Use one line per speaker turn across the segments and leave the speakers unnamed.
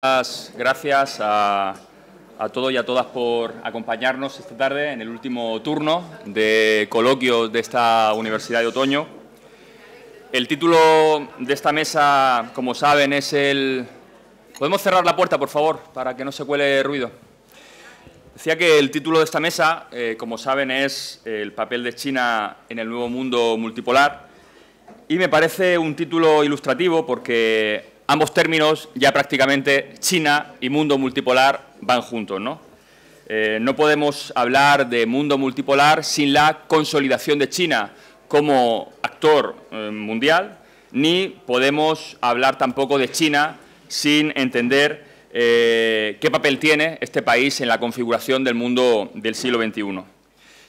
Gracias a, todos y a todas por acompañarnos esta tarde en el último turno de coloquios de esta Universidad de Otoño. El título de esta mesa, como saben, es el... ¿Podemos cerrar la puerta, por favor, para que no se cuele ruido? Decía que el título de esta mesa, eh, como saben, es el papel de China en el nuevo mundo multipolar y me parece un título ilustrativo porque ambos términos ya prácticamente China y mundo multipolar van juntos, ¿no? Eh, no podemos hablar de mundo multipolar sin la consolidación de China como actor eh, mundial, ni podemos hablar tampoco de China sin entender eh, qué papel tiene este país en la configuración del mundo del siglo XXI.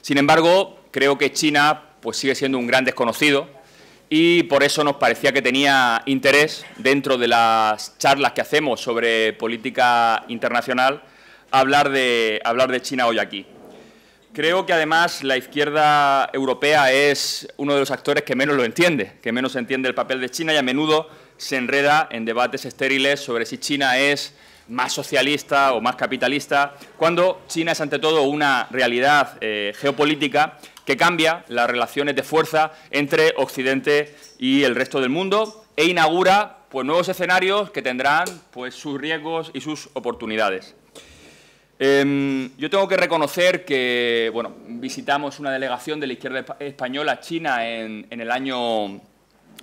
Sin embargo, creo que China pues, sigue siendo un gran desconocido y por eso nos parecía que tenía interés dentro de las charlas que hacemos sobre política internacional hablar de, hablar de China hoy aquí. Creo que además la izquierda europea es uno de los actores que menos lo entiende, que menos entiende el papel de China y a menudo se enreda en debates estériles sobre si China es más socialista o más capitalista, cuando China es ante todo una realidad eh, geopolítica que cambia las relaciones de fuerza entre Occidente y el resto del mundo e inaugura pues, nuevos escenarios que tendrán pues, sus riesgos y sus oportunidades. Em, yo tengo que reconocer que bueno, visitamos una delegación de la izquierda española China en, el año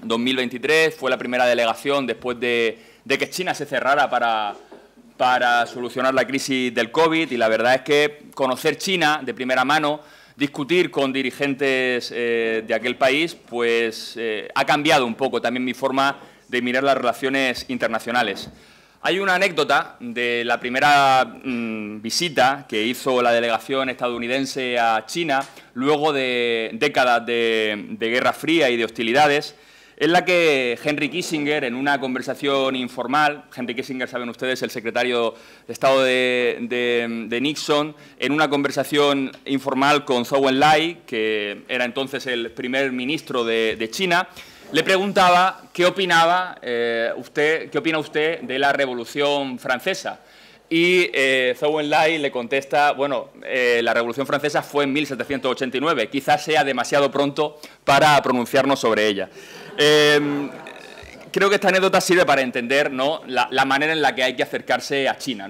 2023. Fue la primera delegación después de, que China se cerrara para, para solucionar la crisis del COVID y la verdad es que conocer China de primera mano discutir con dirigentes eh, de aquel país, pues eh, ha cambiado un poco también mi forma de mirar las relaciones internacionales. Hay una anécdota de la primera mm, visita que hizo la delegación estadounidense a China, luego de décadas de Guerra Fría y de hostilidades, en la que Henry Kissinger, en una conversación informal, Henry Kissinger, saben ustedes, el secretario de Estado de, Nixon, en una conversación informal con Zhou Enlai, que era entonces el primer ministro de, China, le preguntaba qué opinaba eh, usted, qué opina usted de la Revolución Francesa. Y eh, Zhou Enlai le contesta, bueno, eh, la Revolución Francesa fue en 1789, quizás sea demasiado pronto para pronunciarnos sobre ella. Em, creo que esta anécdota sirve para entender la, manera en la que hay que acercarse a China,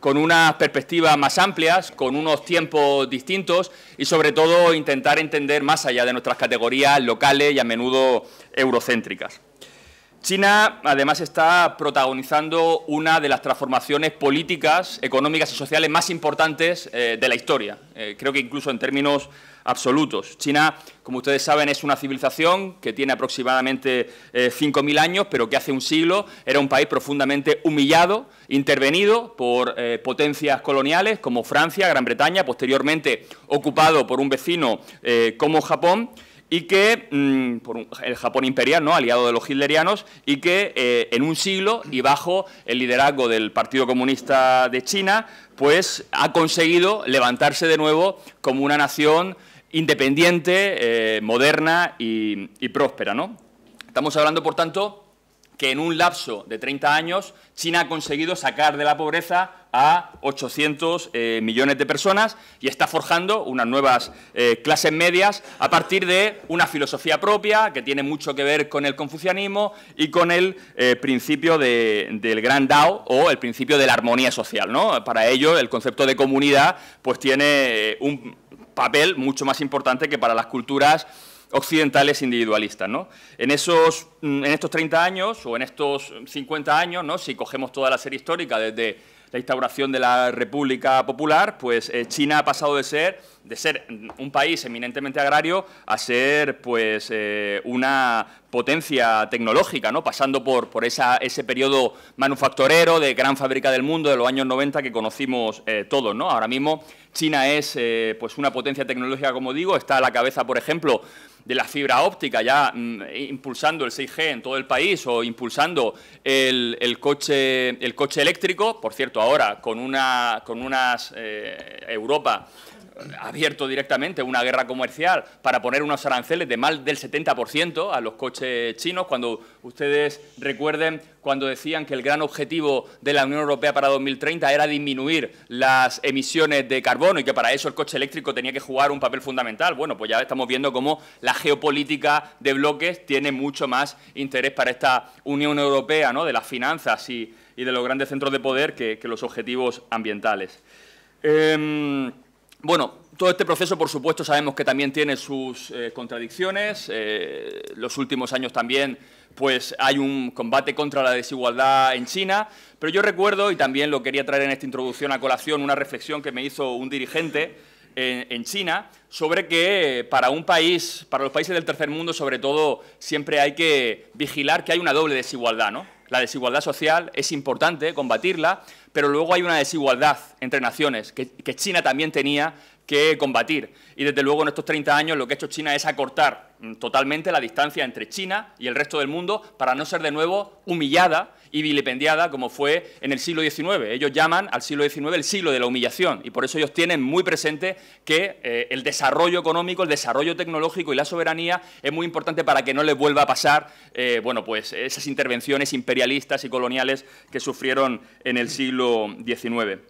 con unas perspectivas más amplias, con unos tiempos distintos y sobre todo intentar entender más allá de nuestras categorías locales y a menudo eurocéntricas. China, además, está protagonizando una de las transformaciones políticas, económicas y sociales más importantes eh, de la historia. Eh, creo que incluso en términos absolutos. China, como ustedes saben, es una civilización que tiene aproximadamente 5.000 eh, años, pero que hace un siglo era un país profundamente humillado, intervenido por potencias coloniales como Francia, Gran Bretaña, posteriormente ocupado por un vecino como Japón y que, mm, por el Japón imperial, ¿no? aliado de los hitlerianos, y que eh, en un siglo y bajo el liderazgo del Partido Comunista de China, pues ha conseguido levantarse de nuevo como una nación independiente, eh, moderna y, próspera. ¿no? Estamos hablando, por tanto, que en un lapso de 30 años China ha conseguido sacar de la pobreza a 800 eh, millones de personas y está forjando unas nuevas eh, clases medias a partir de una filosofía propia que tiene mucho que ver con el confucianismo y con el principio del gran Dao o el principio de la armonía social. ¿no? Para ello, el concepto de comunidad pues, tiene un papel mucho más importante que para las culturas occidentales individualistas. ¿no? En, esos, mm, en estos 30 años o en estos 50 años, ¿no? si cogemos toda la serie histórica desde la instauración de la República Popular, pues eh, China ha pasado de ser, de ser un país eminentemente agrario a ser pues, eh, una potencia tecnológica, ¿no? pasando por, por esa, ese periodo manufacturero de gran fábrica del mundo de los años 90 que conocimos eh, todos. ¿no? Ahora mismo China es pues una potencia tecnológica, como digo, está a la cabeza, por ejemplo, de la fibra óptica, ya mm, impulsando el 6G en todo el país o impulsando el, coche, el coche eléctrico, por cierto, ahora con, una, con unas eh, Europa abierto directamente una guerra comercial para poner unos aranceles de más del 70% a los coches chinos, cuando ustedes recuerden cuando decían que el gran objetivo de la Unión Europea para 2030 era disminuir las emisiones de carbono y que para eso el coche eléctrico tenía que jugar un papel fundamental. Bueno, pues ya estamos viendo cómo la geopolítica de bloques tiene mucho más interés para esta Unión Europea, ¿no? de las finanzas y, de los grandes centros de poder que, los objetivos ambientales. Em, bueno, todo este proceso, por supuesto, sabemos que también tiene sus eh, contradicciones. Eh, los últimos años también pues, hay un combate contra la desigualdad en China. Pero yo recuerdo, y también lo quería traer en esta introducción a colación, una reflexión que me hizo un dirigente en, en China sobre que para un país, para los países del tercer mundo, sobre todo, siempre hay que vigilar que hay una doble desigualdad, ¿no? La desigualdad social es importante combatirla, pero luego hay una desigualdad entre naciones que, China también tenía que combatir. Y desde luego en estos 30 años lo que ha hecho China es acortar mm, totalmente la distancia entre China y el resto del mundo para no ser de nuevo humillada y vilipendiada como fue en el siglo XIX. Ellos llaman al siglo XIX el siglo de la humillación y por eso ellos tienen muy presente que eh, el desarrollo económico, el desarrollo tecnológico y la soberanía es muy importante para que no les vuelva a pasar eh, bueno, pues esas intervenciones imperialistas y coloniales que sufrieron en el siglo XIX.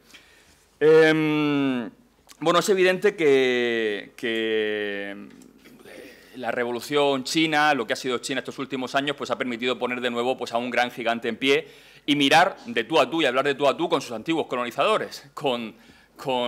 Em, bueno, es evidente que, que la revolución china, lo que ha sido China estos últimos años, pues ha permitido poner de nuevo pues, a un gran gigante en pie y mirar de tú a tú y hablar de tú a tú con sus antiguos colonizadores, con,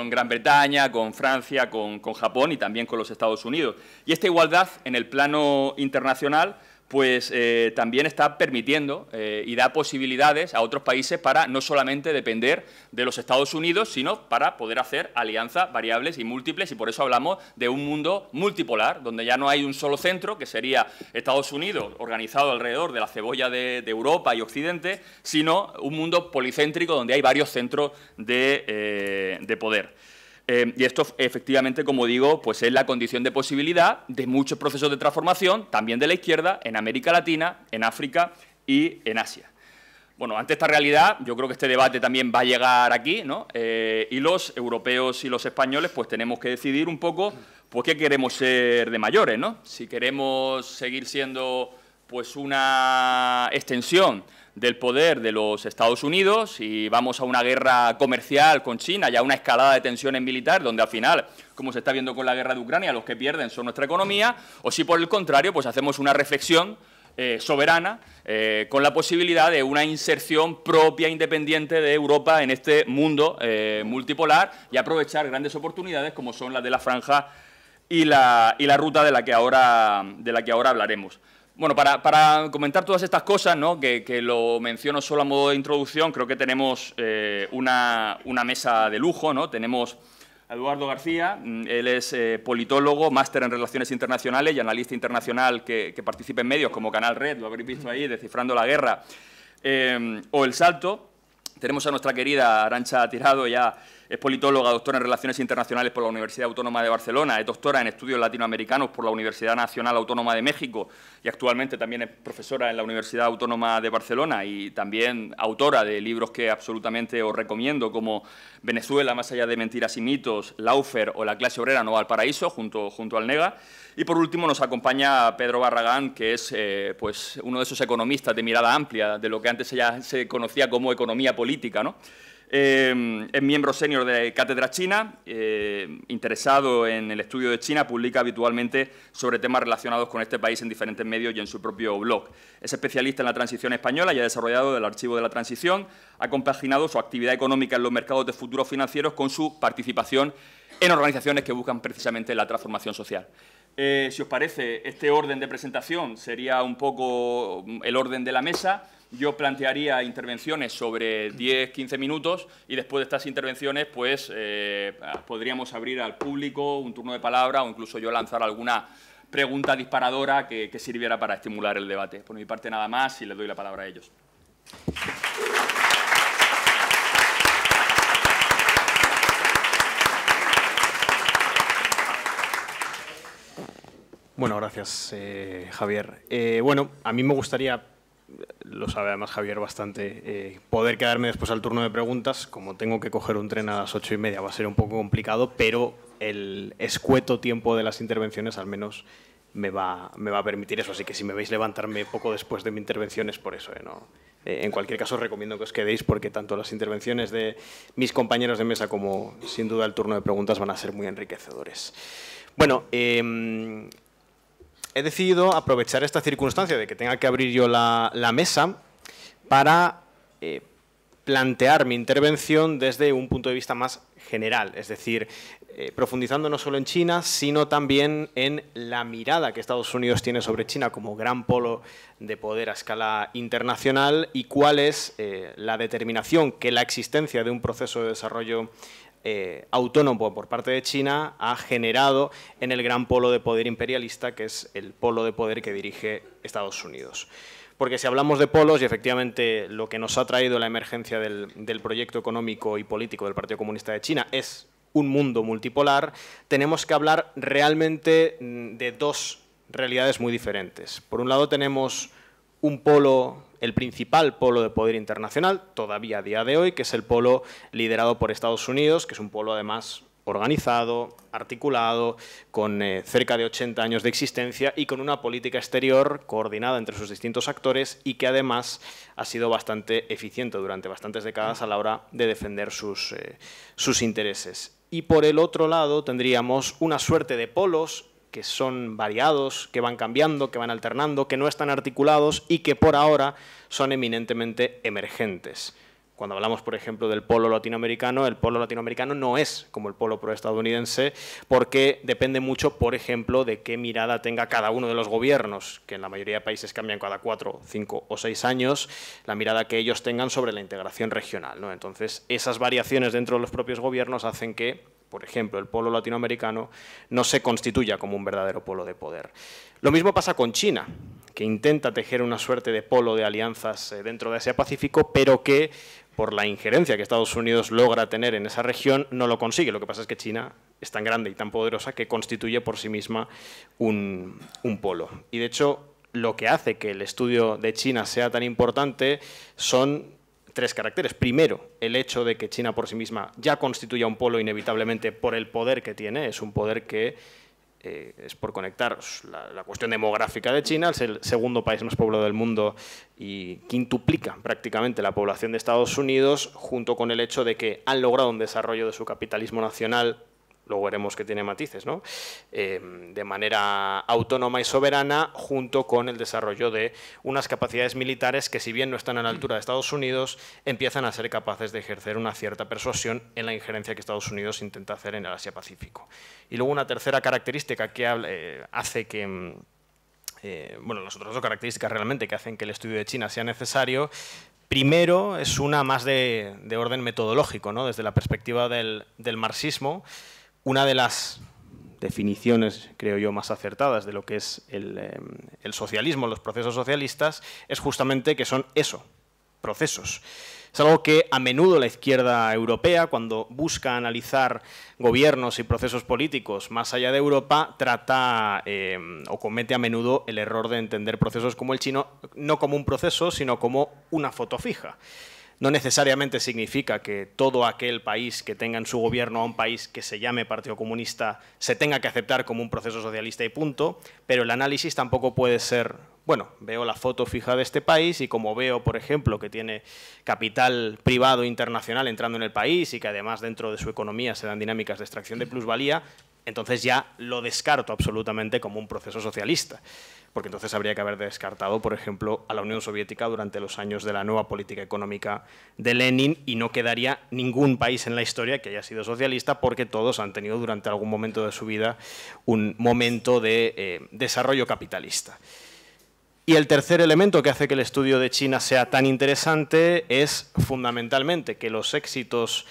Gran Bretaña, con Francia, con, con Japón y también con los Estados Unidos. Y esta igualdad en el plano internacional pues eh, también está permitiendo eh, y da posibilidades a otros países para no solamente depender de los Estados Unidos, sino para poder hacer alianzas variables y múltiples, y por eso hablamos de un mundo multipolar, donde ya no hay un solo centro, que sería Estados Unidos, organizado alrededor de la cebolla de, Europa y Occidente, sino un mundo policéntrico donde hay varios centros de eh, poder. Eh, y esto, efectivamente, como digo, pues es la condición de posibilidad de muchos procesos de transformación, también de la izquierda, en América Latina, en África y en Asia. Bueno, ante esta realidad, yo creo que este debate también va a llegar aquí, ¿no? Eh, y los europeos y los españoles, pues tenemos que decidir un poco, pues qué queremos ser de mayores, ¿no? Si queremos seguir siendo, pues, una extensión del poder de los Estados Unidos y vamos a una guerra comercial con China y a una escalada de tensiones militares donde al final, como se está viendo con la guerra de Ucrania, los que pierden son nuestra economía, o si por el contrario, pues hacemos una reflexión eh, soberana eh, con la posibilidad de una inserción propia, independiente de Europa en este mundo eh, multipolar y aprovechar grandes oportunidades como son las de la franja y la, y la ruta de la que ahora, de la que ahora hablaremos. Bueno, para, comentar todas estas cosas, ¿no? que, lo menciono solo a modo de introducción, creo que tenemos eh, una, mesa de lujo. ¿no? Tenemos a Eduardo García, mm, él es eh, politólogo, máster en Relaciones Internacionales y analista internacional que, participa en medios como Canal Red, lo habréis visto ahí, Descifrando la Guerra, eh, o El Salto. Tenemos a nuestra querida Arancha Tirado ya es politóloga, doctora en Relaciones Internacionales por la Universidad Autónoma de Barcelona, es doctora en Estudios Latinoamericanos por la Universidad Nacional Autónoma de México y actualmente también es profesora en la Universidad Autónoma de Barcelona y también autora de libros que absolutamente os recomiendo como Venezuela, más allá de mentiras y mitos, Laufer o La clase obrera no va al paraíso, junto, al NEGA. Y por último nos acompaña Pedro Barragán, que es eh, pues, uno de esos economistas de mirada amplia, de lo que antes ya se conocía como economía política. ¿no? Eh, es miembro senior de Cátedra China, eh, interesado en el estudio de China, publica habitualmente sobre temas relacionados con este país en diferentes medios y en su propio blog. Es especialista en la transición española y ha desarrollado el archivo de la transición, ha compaginado su actividad económica en los mercados de futuros financieros con su participación en organizaciones que buscan precisamente la transformación social. Eh, si os parece, este orden de presentación sería un poco el orden de la mesa. Yo plantearía intervenciones sobre 10-15 minutos y después de estas intervenciones pues eh, podríamos abrir al público un turno de palabra o incluso yo lanzar alguna pregunta disparadora que, sirviera para estimular el debate. Por mi parte nada más y les doy la palabra a ellos.
Bueno, gracias, eh, Javier. Eh, bueno, a mí me gustaría lo sabe además Javier bastante, eh, poder quedarme después al turno de preguntas, como tengo que coger un tren a las ocho y media, va a ser un poco complicado, pero el escueto tiempo de las intervenciones al menos me va, me va a permitir eso. Así que si me veis levantarme poco después de mi intervención es por eso. ¿eh? ¿no? Eh, en cualquier caso, recomiendo que os quedéis porque tanto las intervenciones de mis compañeros de mesa como sin duda el turno de preguntas van a ser muy enriquecedores. Bueno, em, he decidido aprovechar esta circunstancia de que tenga que abrir yo la, mesa para eh, plantear mi intervención desde un punto de vista más general, es decir, eh, profundizando no solo en China, sino también en la mirada que Estados Unidos tiene sobre China como gran polo de poder a escala internacional y cuál es eh, la determinación que la existencia de un proceso de desarrollo eh, autónomo por parte de China ha generado en el gran polo de poder imperialista, que es el polo de poder que dirige Estados Unidos. Porque si hablamos de polos, y efectivamente lo que nos ha traído la emergencia del, proyecto económico y político del Partido Comunista de China es un mundo multipolar, tenemos que hablar realmente mm, de dos realidades muy diferentes. Por un lado tenemos un polo el principal polo de poder internacional, todavía a día de hoy, que es el polo liderado por Estados Unidos, que es un polo además organizado, articulado, con eh, cerca de 80 años de existencia y con una política exterior coordinada entre sus distintos actores y que además ha sido bastante eficiente durante bastantes décadas a la hora de defender sus, eh, sus intereses. Y por el otro lado tendríamos una suerte de polos que son variados, que van cambiando, que van alternando, que no están articulados y que por ahora son eminentemente emergentes. Cuando hablamos, por ejemplo, del polo latinoamericano, el polo latinoamericano no es como el polo proestadounidense porque depende mucho, por ejemplo, de qué mirada tenga cada uno de los gobiernos, que en la mayoría de países cambian cada cuatro, cinco o seis años, la mirada que ellos tengan sobre la integración regional. ¿no? Entonces, esas variaciones dentro de los propios gobiernos hacen que por ejemplo, el polo latinoamericano, no se constituya como un verdadero polo de poder. Lo mismo pasa con China, que intenta tejer una suerte de polo de alianzas eh, dentro de Asia-Pacífico, pero que por la injerencia que Estados Unidos logra tener en esa región, no lo consigue. Lo que pasa es que China es tan grande y tan poderosa que constituye por sí misma un, un polo. Y de hecho, lo que hace que el estudio de China sea tan importante son tres caracteres. Primero, el hecho de que China por sí misma ya constituya un polo inevitablemente por el poder que tiene, es un poder que eh, es por conectar la, cuestión demográfica de China, es el segundo país más poblado del mundo y quintuplica prácticamente la población de Estados Unidos, junto con el hecho de que han logrado un desarrollo de su capitalismo nacional luego veremos que tiene matices, ¿no? Eh, de manera autónoma y soberana, junto con el desarrollo de unas capacidades militares que, si bien no están a la altura de Estados Unidos, empiezan a ser capaces de ejercer una cierta persuasión en la injerencia que Estados Unidos intenta hacer en el Asia-Pacífico. Y luego una tercera característica que eh, hace que... Mm, eh, bueno, las otras dos características realmente que hacen que el estudio de China sea necesario Primero, es una más de, orden metodológico, ¿no? desde la perspectiva del marxismo, una de las definiciones, creo yo, más acertadas de lo que es el, em, socialismo, los procesos socialistas, es justamente que son eso, procesos. Es algo que a menudo la izquierda europea, cuando busca analizar gobiernos y procesos políticos más allá de Europa, trata em, o comete a menudo el error de entender procesos como el chino no como un proceso, sino como una foto fija no necesariamente significa que todo aquel país que tenga en su gobierno a un país que se llame Partido Comunista se tenga que aceptar como un proceso socialista y punto, pero el análisis tampoco puede ser, bueno, veo la foto fija de este país y como veo, por ejemplo, que tiene capital privado internacional entrando en el país y que además dentro de su economía se dan dinámicas de extracción de plusvalía, entonces ya lo descarto absolutamente como un proceso socialista porque entonces habría que haber descartado, por ejemplo, a la Unión Soviética durante los años de la nueva política económica de Lenin y no quedaría ningún país en la historia que haya sido socialista porque todos han tenido durante algún momento de su vida un momento de eh, desarrollo capitalista. Y el tercer elemento que hace que el estudio de China sea tan interesante es fundamentalmente que los éxitos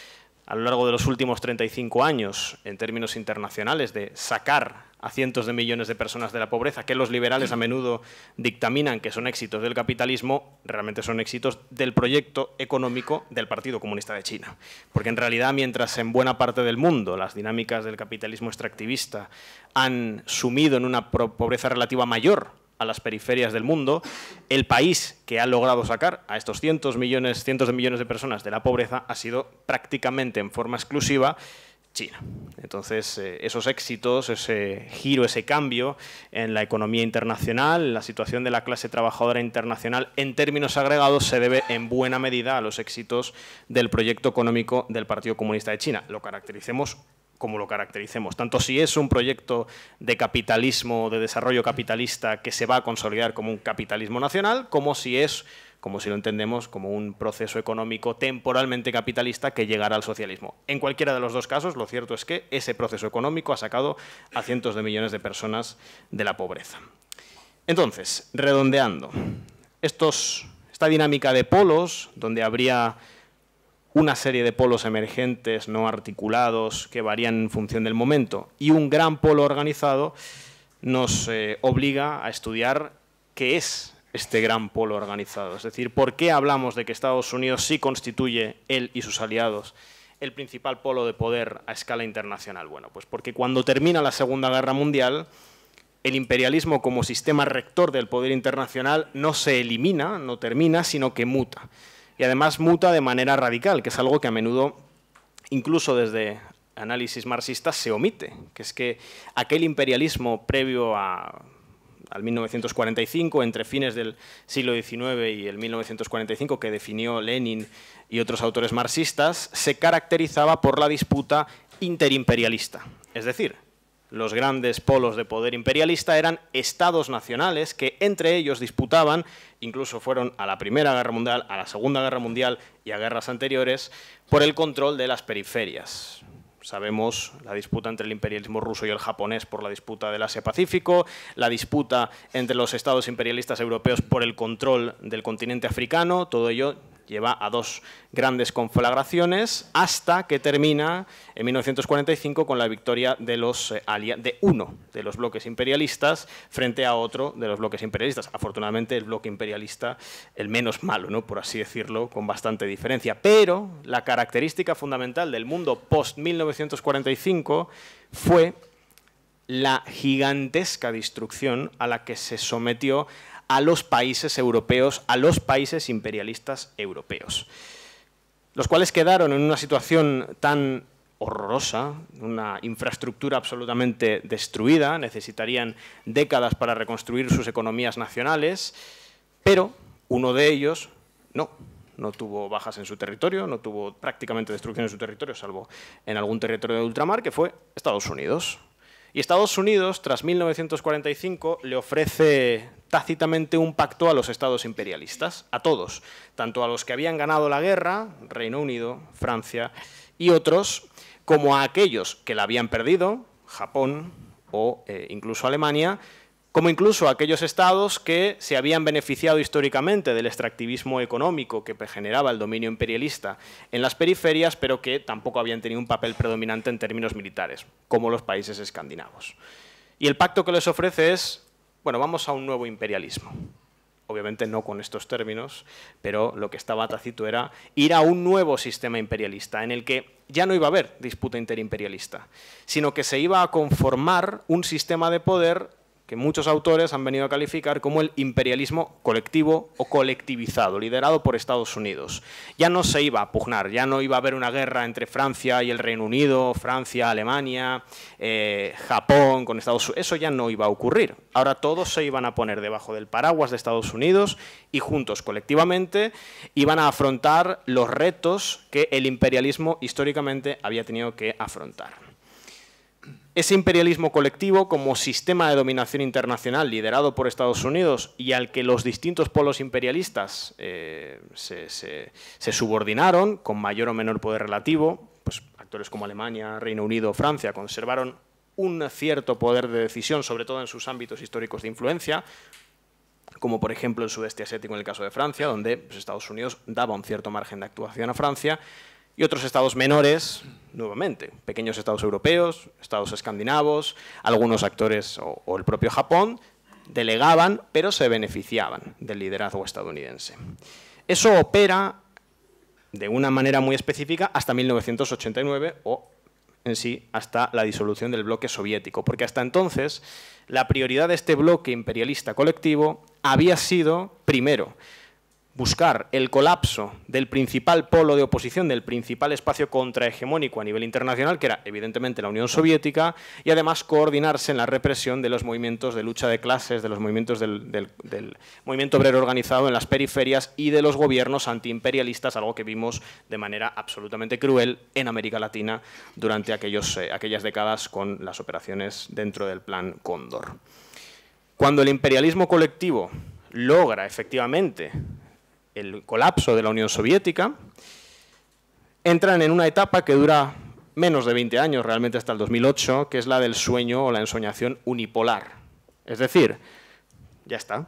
a lo largo de los últimos 35 años en términos internacionales de sacar a cientos de millones de personas de la pobreza, que los liberales a menudo dictaminan que son éxitos del capitalismo, realmente son éxitos del proyecto económico del Partido Comunista de China. Porque en realidad, mientras en buena parte del mundo las dinámicas del capitalismo extractivista han sumido en una pobreza relativa mayor a las periferias del mundo, el país que ha logrado sacar a estos cientos, millones, cientos de millones de personas de la pobreza ha sido prácticamente en forma exclusiva China. Entonces, eh, esos éxitos, ese giro, ese cambio en la economía internacional, la situación de la clase trabajadora internacional, en términos agregados, se debe en buena medida a los éxitos del proyecto económico del Partido Comunista de China. Lo caractericemos como lo caractericemos, tanto si es un proyecto de capitalismo, de desarrollo capitalista que se va a consolidar como un capitalismo nacional, como si es, como si lo entendemos, como un proceso económico temporalmente capitalista que llegará al socialismo. En cualquiera de los dos casos, lo cierto es que ese proceso económico ha sacado a cientos de millones de personas de la pobreza. Entonces, redondeando, esta dinámica de polos, donde habría una serie de polos emergentes no articulados que varían en función del momento y un gran polo organizado nos eh, obliga a estudiar qué es este gran polo organizado. Es decir, ¿por qué hablamos de que Estados Unidos sí constituye, él y sus aliados, el principal polo de poder a escala internacional? Bueno, pues porque cuando termina la Segunda Guerra Mundial, el imperialismo como sistema rector del poder internacional no se elimina, no termina, sino que muta y además muta de manera radical, que es algo que a menudo, incluso desde análisis marxistas, se omite, que es que aquel imperialismo previo a, al 1945, entre fines del siglo XIX y el 1945, que definió Lenin y otros autores marxistas, se caracterizaba por la disputa interimperialista. Es decir, los grandes polos de poder imperialista eran estados nacionales que entre ellos disputaban, incluso fueron a la Primera Guerra Mundial, a la Segunda Guerra Mundial y a guerras anteriores, por el control de las periferias. Sabemos la disputa entre el imperialismo ruso y el japonés por la disputa del Asia-Pacífico, la disputa entre los estados imperialistas europeos por el control del continente africano, todo ello lleva a dos grandes conflagraciones hasta que termina en 1945 con la victoria de, los, eh, de uno de los bloques imperialistas frente a otro de los bloques imperialistas. Afortunadamente el bloque imperialista, el menos malo, ¿no? por así decirlo, con bastante diferencia. Pero la característica fundamental del mundo post-1945 fue la gigantesca destrucción a la que se sometió a los países europeos, a los países imperialistas europeos, los cuales quedaron en una situación tan horrorosa, una infraestructura absolutamente destruida, necesitarían décadas para reconstruir sus economías nacionales, pero uno de ellos no, no tuvo bajas en su territorio, no tuvo prácticamente destrucción en su territorio, salvo en algún territorio de ultramar, que fue Estados Unidos. Y Estados Unidos, tras 1945, le ofrece tácitamente un pacto a los estados imperialistas, a todos, tanto a los que habían ganado la guerra, Reino Unido, Francia y otros, como a aquellos que la habían perdido, Japón o eh, incluso Alemania, como incluso a aquellos estados que se habían beneficiado históricamente del extractivismo económico que generaba el dominio imperialista en las periferias, pero que tampoco habían tenido un papel predominante en términos militares, como los países escandinavos. Y el pacto que les ofrece es bueno, vamos a un nuevo imperialismo. Obviamente no con estos términos, pero lo que estaba tácito era ir a un nuevo sistema imperialista en el que ya no iba a haber disputa interimperialista, sino que se iba a conformar un sistema de poder que muchos autores han venido a calificar como el imperialismo colectivo o colectivizado, liderado por Estados Unidos. Ya no se iba a pugnar, ya no iba a haber una guerra entre Francia y el Reino Unido, Francia, Alemania, eh, Japón con Estados Unidos. Eso ya no iba a ocurrir. Ahora todos se iban a poner debajo del paraguas de Estados Unidos y juntos, colectivamente, iban a afrontar los retos que el imperialismo históricamente había tenido que afrontar. Ese imperialismo colectivo como sistema de dominación internacional liderado por Estados Unidos y al que los distintos polos imperialistas eh, se, subordinaron con mayor o menor poder relativo, pues actores como Alemania, Reino Unido, Francia conservaron un cierto poder de decisión, sobre todo en sus ámbitos históricos de influencia, como por ejemplo el sudeste asiático en el caso de Francia, donde pues, Estados Unidos daba un cierto margen de actuación a Francia, y otros estados menores, nuevamente, pequeños estados europeos, estados escandinavos, algunos actores o, el propio Japón, delegaban, pero se beneficiaban del liderazgo estadounidense. Eso opera de una manera muy específica hasta 1989 o en sí hasta la disolución del bloque soviético, porque hasta entonces la prioridad de este bloque imperialista colectivo había sido, primero, buscar el colapso del principal polo de oposición, del principal espacio contrahegemónico a nivel internacional, que era evidentemente la Unión Soviética, y además coordinarse en la represión de los movimientos de lucha de clases, de los movimientos del, movimiento obrero organizado en las periferias y de los gobiernos antiimperialistas, algo que vimos de manera absolutamente cruel en América Latina durante aquellos, eh, aquellas décadas con las operaciones dentro del Plan Cóndor. Cuando el imperialismo colectivo logra efectivamente el colapso de la Unión Soviética, entran en una etapa que dura menos de 20 años, realmente hasta el 2008, que es la del sueño o la ensoñación unipolar. Es decir, ya está,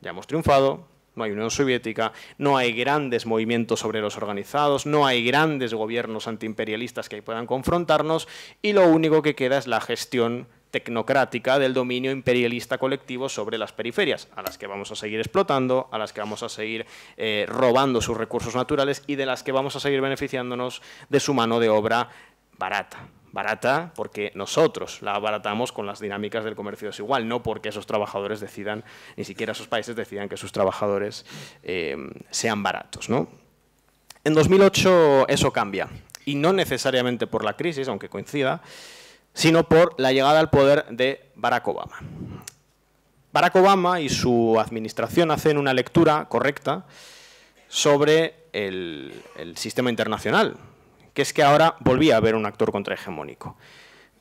ya hemos triunfado, no hay Unión Soviética, no hay grandes movimientos obreros organizados, no hay grandes gobiernos antiimperialistas que puedan confrontarnos y lo único que queda es la gestión tecnocrática del dominio imperialista colectivo sobre las periferias, a las que vamos a seguir explotando, a las que vamos a seguir eh, robando sus recursos naturales y de las que vamos a seguir beneficiándonos de su mano de obra barata. Barata porque nosotros la abaratamos con las dinámicas del comercio desigual, no porque esos trabajadores decidan, ni siquiera esos países decidan que sus trabajadores eh, sean baratos. En 2008 eso cambia, y no necesariamente por la crisis, aunque coincida, sino por la llegada al poder de Barack Obama. Barack Obama y su administración hacen una lectura correcta sobre el, sistema internacional, que es que ahora volvía a haber un actor contrahegemónico.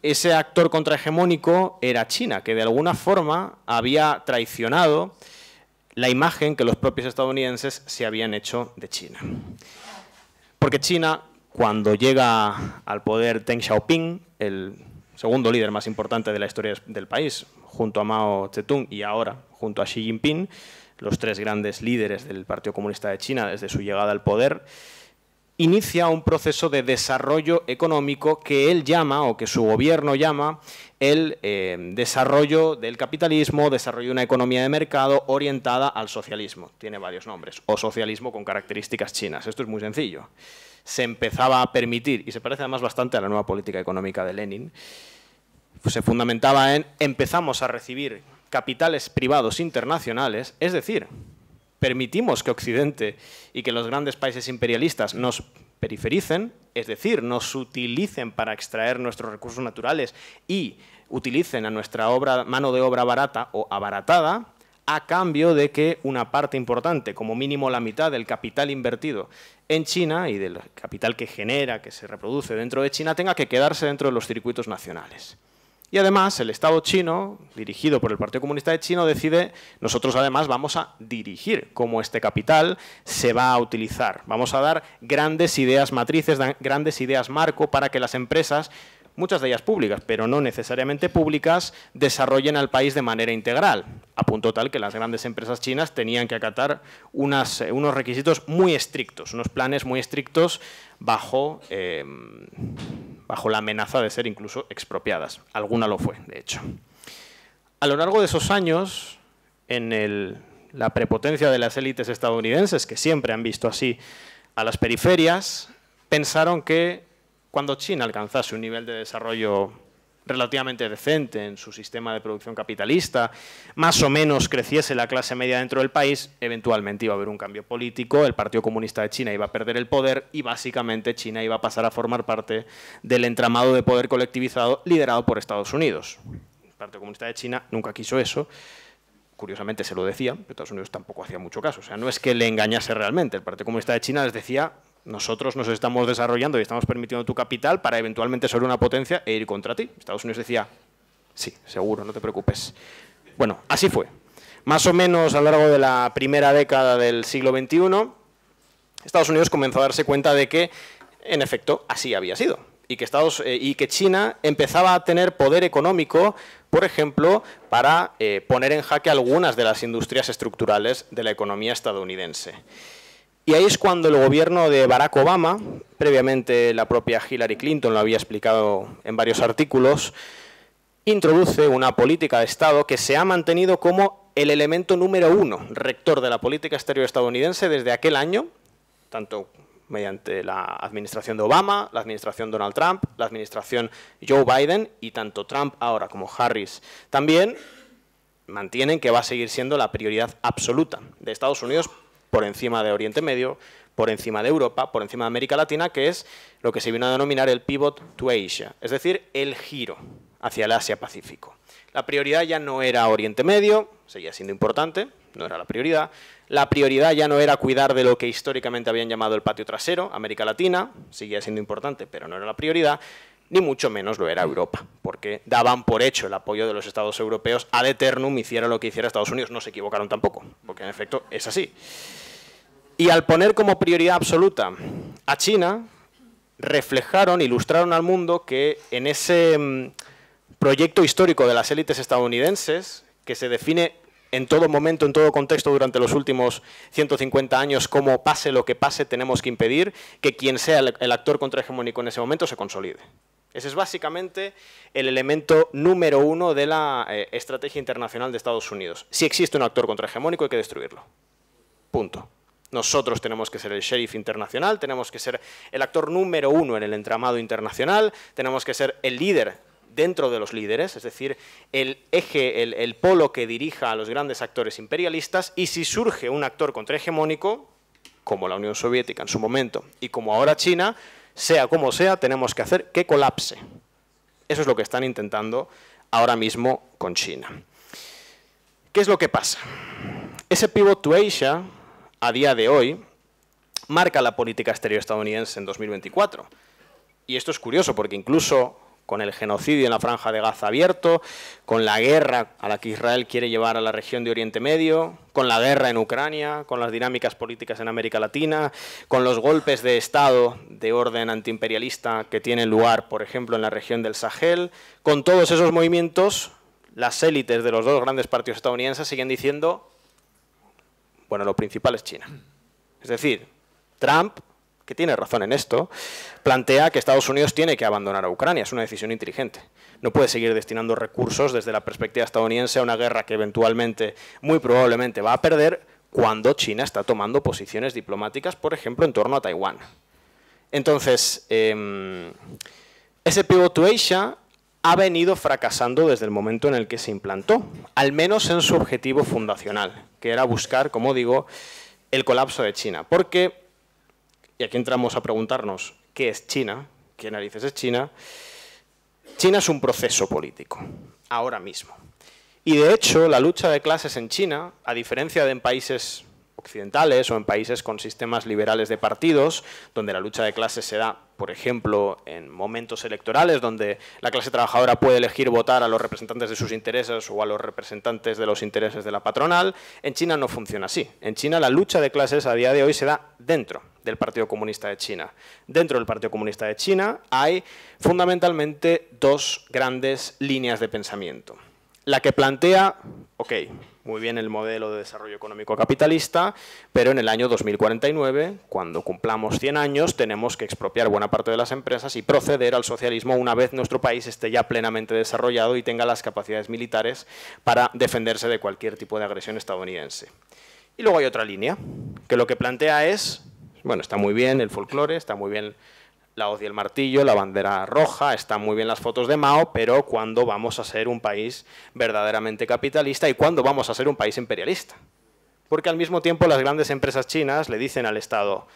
Ese actor contrahegemónico era China, que de alguna forma había traicionado la imagen que los propios estadounidenses se habían hecho de China. Porque China, cuando llega al poder Deng Xiaoping, el segundo líder más importante de la historia del país, junto a Mao Zedong y ahora junto a Xi Jinping, los tres grandes líderes del Partido Comunista de China desde su llegada al poder, inicia un proceso de desarrollo económico que él llama, o que su gobierno llama, el eh, desarrollo del capitalismo, desarrollo de una economía de mercado orientada al socialismo. Tiene varios nombres, o socialismo con características chinas. Esto es muy sencillo se empezaba a permitir, y se parece además bastante a la nueva política económica de Lenin, pues se fundamentaba en empezamos a recibir capitales privados internacionales, es decir, permitimos que Occidente y que los grandes países imperialistas nos perifericen, es decir, nos utilicen para extraer nuestros recursos naturales y utilicen a nuestra mano de obra barata o abaratada, a cambio de que una parte importante, como mínimo la mitad del capital invertido en China y del capital que genera, que se reproduce dentro de China, tenga que quedarse dentro de los circuitos nacionales. Y además el Estado chino, dirigido por el Partido Comunista de China, decide, nosotros además vamos a dirigir cómo este capital se va a utilizar. Vamos a dar grandes ideas matrices, grandes ideas marco para que las empresas muchas de ellas públicas, pero no necesariamente públicas, desarrollen al país de manera integral, a punto tal que las grandes empresas chinas tenían que acatar eh, unos requisitos muy estrictos, unos planes muy estrictos bajo, em, bajo la amenaza de ser incluso expropiadas. Alguna lo fue, de hecho. A lo largo de esos años, en la prepotencia de las élites estadounidenses, que siempre han visto así a las periferias, pensaron que cuando China alcanzase un nivel de desarrollo relativamente decente en su sistema de producción capitalista, más o menos creciese la clase media dentro del país, eventualmente iba a haber un cambio político, el Partido Comunista de China iba a perder el poder y básicamente China iba a pasar a formar parte del entramado de poder colectivizado liderado por Estados Unidos. El Partido Comunista de China nunca quiso eso, curiosamente se lo decía, pero Estados Unidos tampoco hacía mucho caso, o sea, no es que le engañase realmente, el Partido Comunista de China les decía nosotros nos estamos desarrollando y estamos permitiendo tu capital para eventualmente ser una potencia e ir contra ti. Estados Unidos decía, sí, seguro, no te preocupes. Bueno, así fue. Más o menos a lo largo de la primera década del siglo XXI, Estados Unidos comenzó a darse cuenta de que, en efecto, así había sido. Y que, Estados, eh, y que China empezaba a tener poder económico, por ejemplo, para eh, poner en jaque algunas de las industrias estructurales de la economía estadounidense. Y ahí es cuando el gobierno de Barack Obama, previamente la propia Hillary Clinton lo había explicado en varios artículos, introduce una política de Estado que se ha mantenido como el elemento número uno rector de la política exterior estadounidense desde aquel año, tanto mediante la administración de Obama, la administración Donald Trump, la administración Joe Biden y tanto Trump ahora como Harris. También mantienen que va a seguir siendo la prioridad absoluta de Estados Unidos por encima de Oriente Medio, por encima de Europa, por encima de América Latina, que es lo que se vino a denominar el pivot to Asia, es decir, el giro hacia el Asia-Pacífico. La prioridad ya no era Oriente Medio, seguía siendo importante, no era la prioridad. La prioridad ya no era cuidar de lo que históricamente habían llamado el patio trasero, América Latina, seguía siendo importante, pero no era la prioridad ni mucho menos lo era Europa, porque daban por hecho el apoyo de los Estados europeos ad eternum, hiciera lo que hiciera Estados Unidos. No se equivocaron tampoco, porque en efecto es así. Y al poner como prioridad absoluta a China, reflejaron, ilustraron al mundo que en ese mm, proyecto histórico de las élites estadounidenses, que se define en todo momento, en todo contexto durante los últimos 150 años, como pase lo que pase, tenemos que impedir que quien sea el actor contrahegemónico en ese momento se consolide. Ese es básicamente el elemento número uno de la eh, estrategia internacional de Estados Unidos. Si existe un actor contrahegemónico hay que destruirlo. Punto. Nosotros tenemos que ser el sheriff internacional, tenemos que ser el actor número uno en el entramado internacional, tenemos que ser el líder dentro de los líderes, es decir, el eje, el, polo que dirija a los grandes actores imperialistas, y si surge un actor contrahegemónico, como la Unión Soviética en su momento y como ahora China, sea como sea, tenemos que hacer que colapse. Eso es lo que están intentando ahora mismo con China. ¿Qué es lo que pasa? Ese pivot to Asia, a día de hoy, marca la política exterior estadounidense en 2024. Y esto es curioso porque incluso con el genocidio en la franja de Gaza abierto, con la guerra a la que Israel quiere llevar a la región de Oriente Medio, con la guerra en Ucrania, con las dinámicas políticas en América Latina, con los golpes de Estado de orden antiimperialista que tienen lugar, por ejemplo, en la región del Sahel, con todos esos movimientos, las élites de los dos grandes partidos estadounidenses siguen diciendo, bueno, lo principal es China. Es decir, Trump que tiene razón en esto, plantea que Estados Unidos tiene que abandonar a Ucrania. Es una decisión inteligente. No puede seguir destinando recursos desde la perspectiva estadounidense a una guerra que eventualmente, muy probablemente, va a perder cuando China está tomando posiciones diplomáticas, por ejemplo, en torno a Taiwán. Entonces, em, ese pivot to Asia ha venido fracasando desde el momento en el que se implantó, al menos en su objetivo fundacional, que era buscar, como digo, el colapso de China. Porque y aquí entramos a preguntarnos qué es China, qué narices es China, China es un proceso político, ahora mismo. Y de hecho, la lucha de clases en China, a diferencia de en países occidentales o en países con sistemas liberales de partidos, donde la lucha de clases se da, por ejemplo, en momentos electorales, donde la clase trabajadora puede elegir votar a los representantes de sus intereses o a los representantes de los intereses de la patronal, en China no funciona así. En China la lucha de clases a día de hoy se da dentro del Partido Comunista de China. Dentro del Partido Comunista de China hay fundamentalmente dos grandes líneas de pensamiento. La que plantea, ok, muy bien el modelo de desarrollo económico capitalista, pero en el año 2049, cuando cumplamos 100 años, tenemos que expropiar buena parte de las empresas y proceder al socialismo una vez nuestro país esté ya plenamente desarrollado y tenga las capacidades militares para defenderse de cualquier tipo de agresión estadounidense. Y luego hay otra línea, que lo que plantea es, bueno, está muy bien el folclore, está muy bien la hoz y el martillo, la bandera roja, están muy bien las fotos de Mao, pero ¿cuándo vamos a ser un país verdaderamente capitalista y cuándo vamos a ser un país imperialista? Porque al mismo tiempo las grandes empresas chinas le dicen al Estado,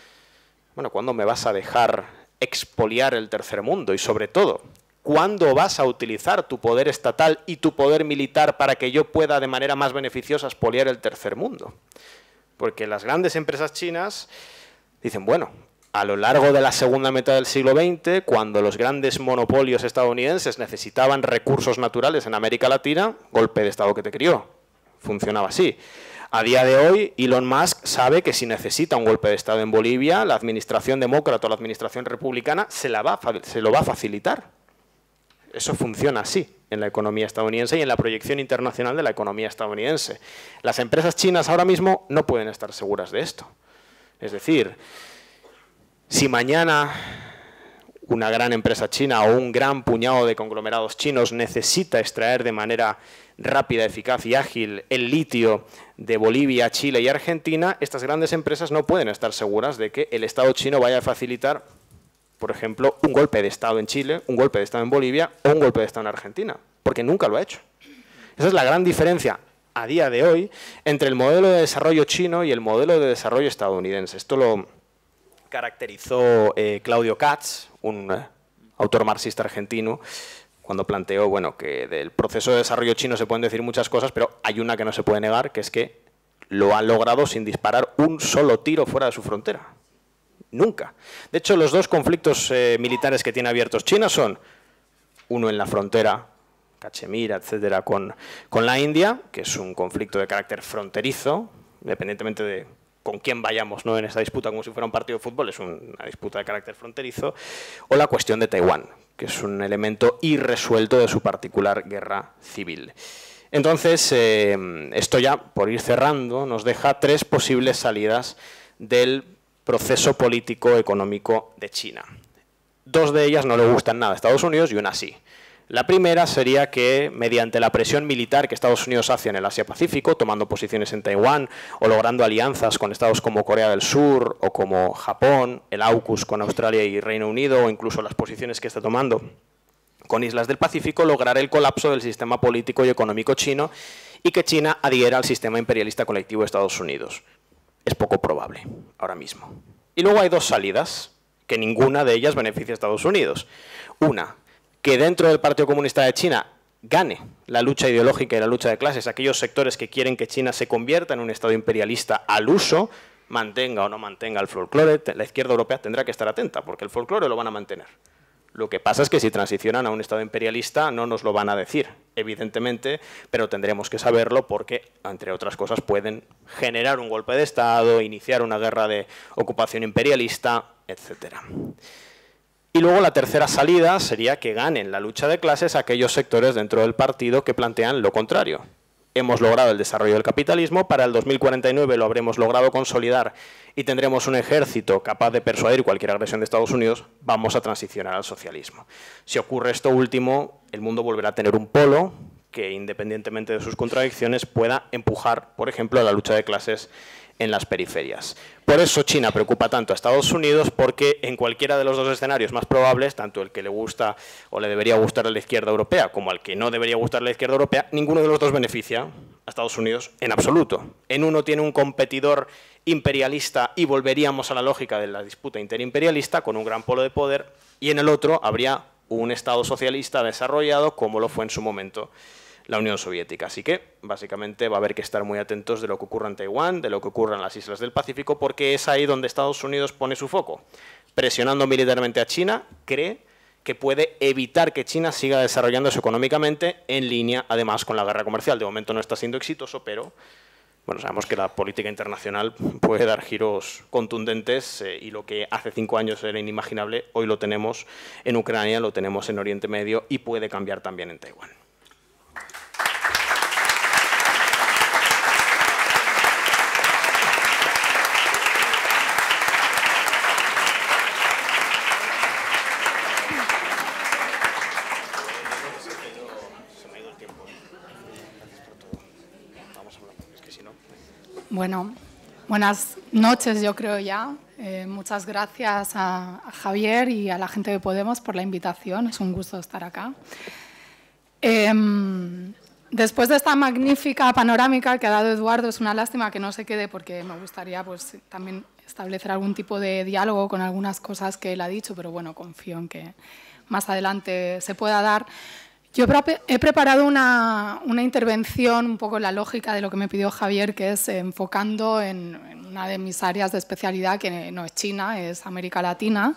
bueno, ¿cuándo me vas a dejar expoliar el tercer mundo? Y sobre todo, ¿cuándo vas a utilizar tu poder estatal y tu poder militar para que yo pueda de manera más beneficiosa expoliar el tercer mundo? Porque las grandes empresas chinas dicen, bueno, a lo largo de la segunda mitad del siglo XX, cuando los grandes monopolios estadounidenses necesitaban recursos naturales en América Latina, golpe de Estado que te crió. Funcionaba así. A día de hoy, Elon Musk sabe que si necesita un golpe de Estado en Bolivia, la administración demócrata o la administración republicana se, se lo va a facilitar. Eso funciona así en la economía estadounidense y en la proyección internacional de la economía estadounidense. Las empresas chinas ahora mismo no pueden estar seguras de esto. Es decir, si mañana una gran empresa china o un gran puñado de conglomerados chinos necesita extraer de manera rápida, eficaz y ágil el litio de Bolivia, Chile y Argentina, estas grandes empresas no pueden estar seguras de que el Estado chino vaya a facilitar, por ejemplo, un golpe de Estado en Chile, un golpe de Estado en Bolivia o un golpe de Estado en Argentina, porque nunca lo ha hecho. Esa es la gran diferencia a día de hoy entre el modelo de desarrollo chino y el modelo de desarrollo estadounidense. Esto lo caracterizó eh, Claudio Katz, un eh, autor marxista argentino, cuando planteó bueno, que del proceso de desarrollo chino se pueden decir muchas cosas, pero hay una que no se puede negar, que es que lo han logrado sin disparar un solo tiro fuera de su frontera. Nunca. De hecho, los dos conflictos eh, militares que tiene abiertos China son uno en la frontera Cachemira, etcétera, con, con la India, que es un conflicto de carácter fronterizo, independientemente de con quién vayamos ¿no? en esa disputa como si fuera un partido de fútbol, es una disputa de carácter fronterizo, o la cuestión de Taiwán, que es un elemento irresuelto de su particular guerra civil. Entonces, eh, esto ya, por ir cerrando, nos deja tres posibles salidas del proceso político económico de China. Dos de ellas no le gustan nada a Estados Unidos y una sí. La primera sería que, mediante la presión militar que Estados Unidos hace en el Asia-Pacífico, tomando posiciones en Taiwán o logrando alianzas con estados como Corea del Sur o como Japón, el AUKUS con Australia y Reino Unido o incluso las posiciones que está tomando con islas del Pacífico, lograr el colapso del sistema político y económico chino y que China adhiera al sistema imperialista colectivo de Estados Unidos. Es poco probable ahora mismo. Y luego hay dos salidas, que ninguna de ellas beneficia a Estados Unidos. Una, que dentro del Partido Comunista de China gane la lucha ideológica y la lucha de clases, aquellos sectores que quieren que China se convierta en un Estado imperialista al uso, mantenga o no mantenga el folclore, la izquierda europea tendrá que estar atenta, porque el folclore lo van a mantener. Lo que pasa es que si transicionan a un Estado imperialista no nos lo van a decir, evidentemente, pero tendremos que saberlo porque, entre otras cosas, pueden generar un golpe de Estado, iniciar una guerra de ocupación imperialista, etcétera. Y luego la tercera salida sería que ganen la lucha de clases aquellos sectores dentro del partido que plantean lo contrario. Hemos logrado el desarrollo del capitalismo, para el 2049 lo habremos logrado consolidar y tendremos un ejército capaz de persuadir cualquier agresión de Estados Unidos, vamos a transicionar al socialismo. Si ocurre esto último, el mundo volverá a tener un polo que, independientemente de sus contradicciones, pueda empujar, por ejemplo, a la lucha de clases en las periferias. Por eso China preocupa tanto a Estados Unidos porque en cualquiera de los dos escenarios más probables, tanto el que le gusta o le debería gustar a la izquierda europea como al que no debería gustar a la izquierda europea, ninguno de los dos beneficia a Estados Unidos en absoluto. En uno tiene un competidor imperialista y volveríamos a la lógica de la disputa interimperialista con un gran polo de poder y en el otro habría un Estado socialista desarrollado como lo fue en su momento la Unión Soviética. Así que, básicamente, va a haber que estar muy atentos de lo que ocurra en Taiwán, de lo que ocurra en las islas del Pacífico, porque es ahí donde Estados Unidos pone su foco. Presionando militarmente a China, cree que puede evitar que China siga desarrollándose económicamente en línea, además, con la guerra comercial. De momento no está siendo exitoso, pero bueno, sabemos que la política internacional puede dar giros contundentes eh, y lo que hace cinco años era inimaginable, hoy lo tenemos en Ucrania, lo tenemos en Oriente Medio y puede cambiar también en Taiwán.
Bueno, buenas noches yo creo ya. Eh, muchas gracias a, Javier y a la gente de Podemos por la invitación. Es un gusto estar acá. Em, después de esta magnífica panorámica que ha dado Eduardo, es una lástima que no se quede porque me gustaría pues, también establecer algún tipo de diálogo con algunas cosas que él ha dicho, pero bueno, confío en que más adelante se pueda dar. Yo he preparado una, intervención un poco en la lógica de lo que me pidió Javier, que es enfocando en, una de mis áreas de especialidad, que no es China, es América Latina,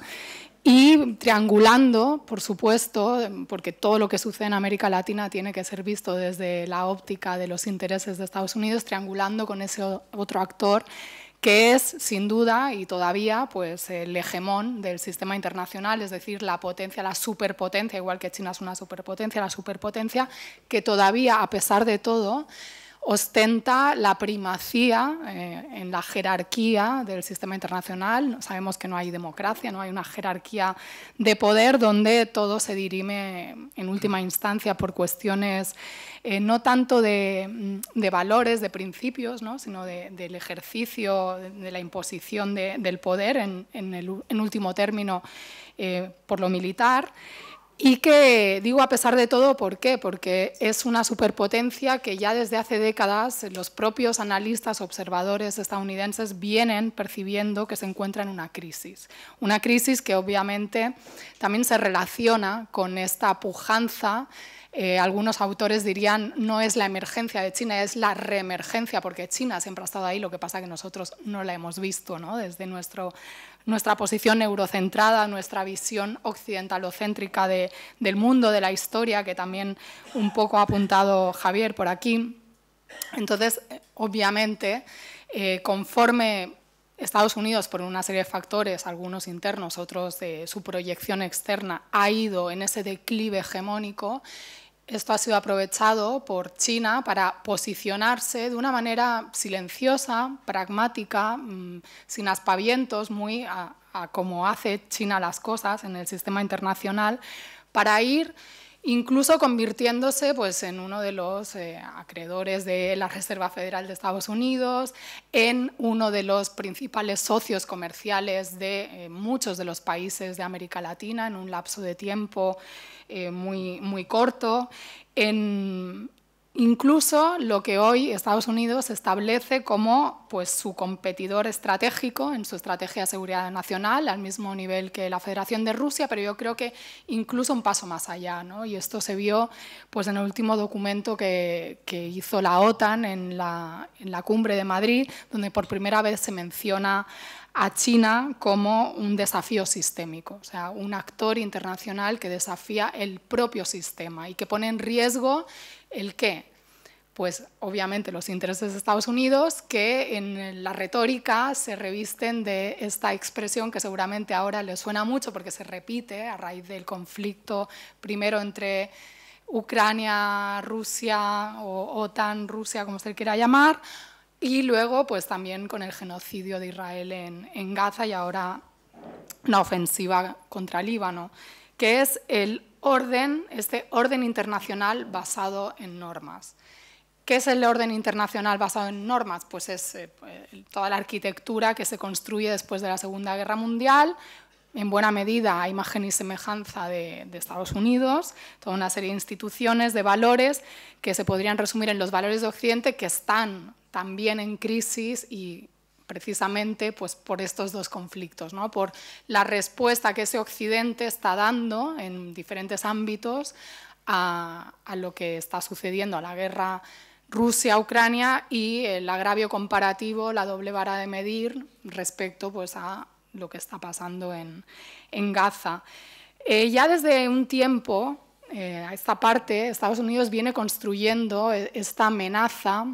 y triangulando, por supuesto, porque todo lo que sucede en América Latina tiene que ser visto desde la óptica de los intereses de Estados Unidos, triangulando con ese otro actor que es sin duda y todavía pues, el hegemón del sistema internacional, es decir, la potencia, la superpotencia, igual que China es una superpotencia, la superpotencia que todavía, a pesar de todo, ostenta la primacía eh, en la jerarquía del sistema internacional. Sabemos que no hay democracia, no hay una jerarquía de poder donde todo se dirime en última instancia por cuestiones eh, no tanto de, valores, de principios, sino del ejercicio, de la imposición del poder en, en, último término eh, por lo militar. Y que digo a pesar de todo, ¿por qué? Porque es una superpotencia que ya desde hace décadas los propios analistas, observadores estadounidenses vienen percibiendo que se encuentra en una crisis. Una crisis que obviamente también se relaciona con esta pujanza eh, algunos autores dirían no es la emergencia de China, es la reemergencia, porque China siempre ha estado ahí, lo que pasa que nosotros no la hemos visto ¿no? desde nuestro, nuestra posición eurocentrada, nuestra visión occidentalocéntrica de, del mundo, de la historia, que también un poco ha apuntado Javier por aquí. Entonces, obviamente, eh, conforme Estados Unidos, por una serie de factores, algunos internos, otros de su proyección externa, ha ido en ese declive hegemónico, esto ha sido aprovechado por China para posicionarse de una manera silenciosa, pragmática, mm, sin aspavientos, muy a, como hace China las cosas en el sistema internacional, para ir incluso convirtiéndose pues, en uno de los eh, acreedores de la Reserva Federal de Estados Unidos, en uno de los principales socios comerciales de eh, muchos de los países de América Latina en un lapso de tiempo eh, muy, muy corto, incluso lo que hoy Estados Unidos establece como pues, su competidor estratégico en su estrategia de seguridad nacional, al mismo nivel que la Federación de Rusia, pero yo creo que incluso un paso más allá. ¿no? Y esto se vio pues, en el último documento que, que hizo la OTAN en la, en la cumbre de Madrid, donde por primera vez se menciona a China como un desafío sistémico, o sea, un actor internacional que desafía el propio sistema y que pone en riesgo el qué. Pues obviamente los intereses de Estados Unidos que en la retórica se revisten de esta expresión que seguramente ahora les suena mucho porque se repite a raíz del conflicto primero entre Ucrania, Rusia o OTAN, Rusia, como se quiera llamar, y luego, pues también con el genocidio de Israel en, Gaza y ahora la ofensiva contra Líbano, que es el orden, este orden internacional basado en normas. ¿Qué es el orden internacional basado en normas? Pues es eh, toda la arquitectura que se construye después de la Segunda Guerra Mundial, en buena medida a imagen y semejanza de, de, Estados Unidos, toda una serie de instituciones, de valores que se podrían resumir en los valores de Occidente que están también en crisis y precisamente pues, por estos dos conflictos, ¿no? por la respuesta que ese Occidente está dando en diferentes ámbitos a, lo que está sucediendo, a la guerra Rusia-Ucrania y el agravio comparativo, la doble vara de medir respecto pues, a lo que está pasando en, Gaza. Eh, ya desde un tiempo, eh, a esta parte, Estados Unidos viene construyendo e, esta amenaza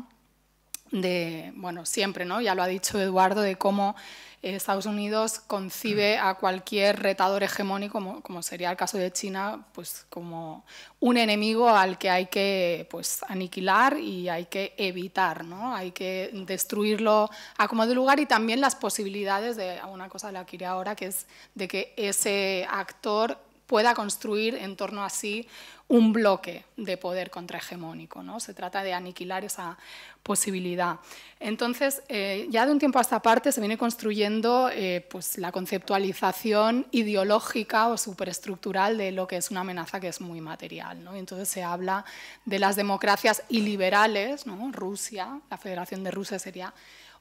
de, bueno, siempre, ¿no? ya lo ha dicho Eduardo, de cómo eh, Estados Unidos concibe a cualquier retador hegemónico, como, sería el caso de China, pues como un enemigo al que hay que pues, aniquilar y hay que evitar, ¿no? hay que destruirlo a como de lugar y también las posibilidades de una cosa de la que iré ahora, que es de que ese actor pueda construir en torno a sí un bloque de poder contrahegemónico. ¿no? Se trata de aniquilar esa posibilidad. Entonces, eh, ya de un tiempo a esta parte se viene construyendo eh, pues, la conceptualización ideológica o superestructural de lo que es una amenaza que es muy material. ¿no? Entonces se habla de las democracias iliberales, ¿no? Rusia, la Federación de Rusia sería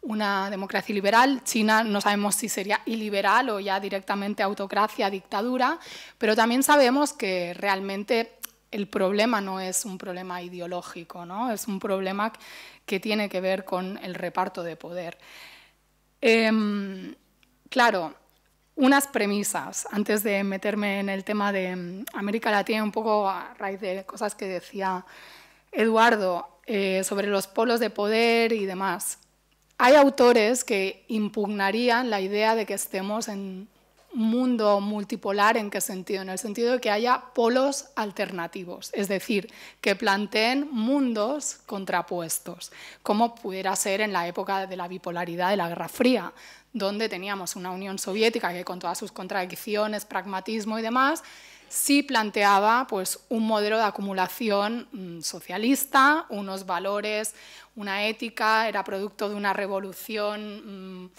una democracia liberal. China no sabemos si sería iliberal o ya directamente autocracia, dictadura, pero también sabemos que realmente el problema no es un problema ideológico, ¿no? es un problema que tiene que ver con el reparto de poder. Em, claro, unas premisas, antes de meterme en el tema de em, América Latina, un poco a raíz de cosas que decía Eduardo eh, sobre los polos de poder y demás. Hay autores que impugnarían la idea de que estemos en mundo multipolar, ¿en qué sentido? En el sentido de que haya polos alternativos, es decir, que planteen mundos contrapuestos, como pudiera ser en la época de la bipolaridad de la Guerra Fría, donde teníamos una Unión Soviética que con todas sus contradicciones, pragmatismo y demás, sí planteaba pues, un modelo de acumulación mm, socialista, unos valores, una ética, era producto de una revolución mm,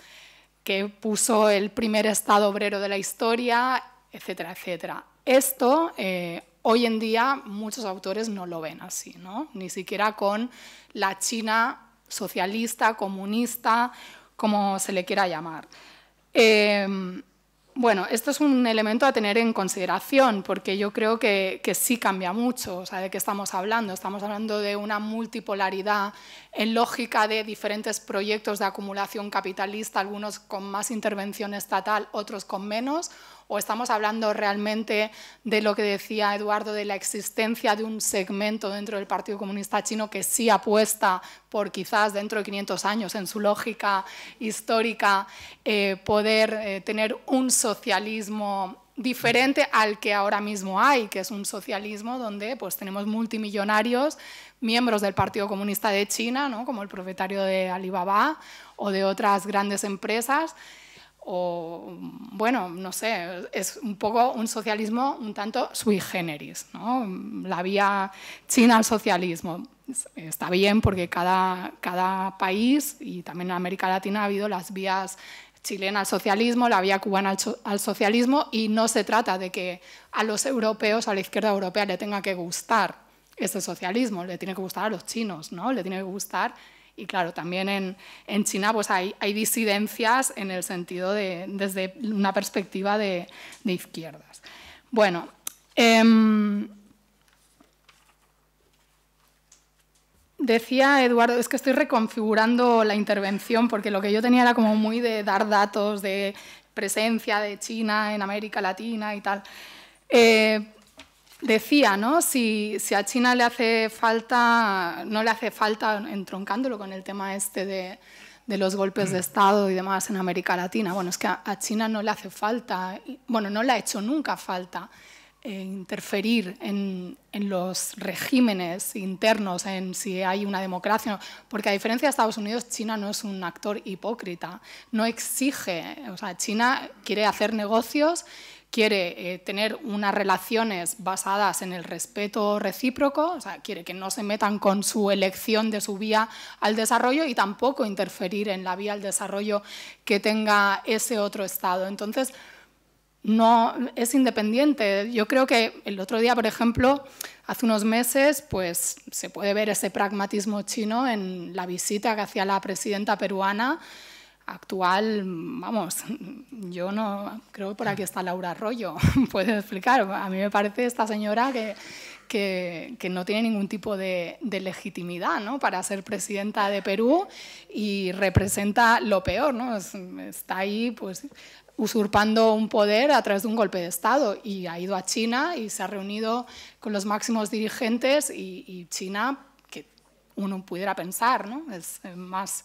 que puso el primer Estado obrero de la historia, etcétera, etcétera. Esto eh, hoy en día muchos autores no lo ven así, ¿no? ni siquiera con la China socialista, comunista, como se le quiera llamar. Eh, bueno, esto es un elemento a tener en consideración porque yo creo que, sí cambia mucho. O sea, ¿de qué estamos hablando? Estamos hablando de una multipolaridad en lógica de diferentes proyectos de acumulación capitalista, algunos con más intervención estatal, otros con menos, o estamos hablando realmente de lo que decía Eduardo, de la existencia de un segmento dentro del Partido Comunista Chino que sí apuesta por quizás dentro de 500 años, en su lógica histórica, eh, poder eh, tener un socialismo diferente al que ahora mismo hay, que es un socialismo donde pues, tenemos multimillonarios, miembros del Partido Comunista de China, ¿no? como el propietario de Alibaba o de otras grandes empresas, o, bueno, no sé, es un poco un socialismo un tanto sui generis, ¿no? la vía china al socialismo. Está bien porque cada, cada país, y también en América Latina ha habido las vías chilena al socialismo, la vía cubana al, socialismo, y no se trata de que a los europeos, a la izquierda europea, le tenga que gustar ese socialismo, le tiene que gustar a los chinos, ¿no? le tiene que gustar y claro, también en, en China pues hay, hay, disidencias en el sentido de, desde una perspectiva de, izquierdas. Bueno, em, decía Eduardo, es que estoy reconfigurando la intervención porque lo que yo tenía era como muy de dar datos de presencia de China en América Latina y tal. Eh, Decía, ¿no? Si, a China le hace falta, no le hace falta, entroncándolo con el tema este de, los golpes de Estado y demás en América Latina, bueno, es que a, China no le hace falta, bueno, no le ha hecho nunca falta eh, interferir en, los regímenes internos, en si hay una democracia, porque a diferencia de Estados Unidos, China no es un actor hipócrita, no exige, o sea, China quiere hacer negocios quiere eh, tener unas relaciones basadas en el respeto recíproco, o sea, quiere que no se metan con su elección de su vía al desarrollo y tampoco interferir en la vía al desarrollo que tenga ese otro Estado. Entonces, no es independiente. Yo creo que el otro día, por ejemplo, hace unos meses, pues se puede ver ese pragmatismo chino en la visita que hacía la presidenta peruana actual, vamos, yo no, creo por aquí está Laura Arroyo, puede explicar. A mí me parece esta señora que, que, no tiene ningún tipo de, legitimidad ¿no? para ser presidenta de Perú y representa lo peor, ¿no? está ahí pues, usurpando un poder a través de un golpe de Estado y ha ido a China y se ha reunido con los máximos dirigentes y, y China que uno pudiera pensar, ¿no? es más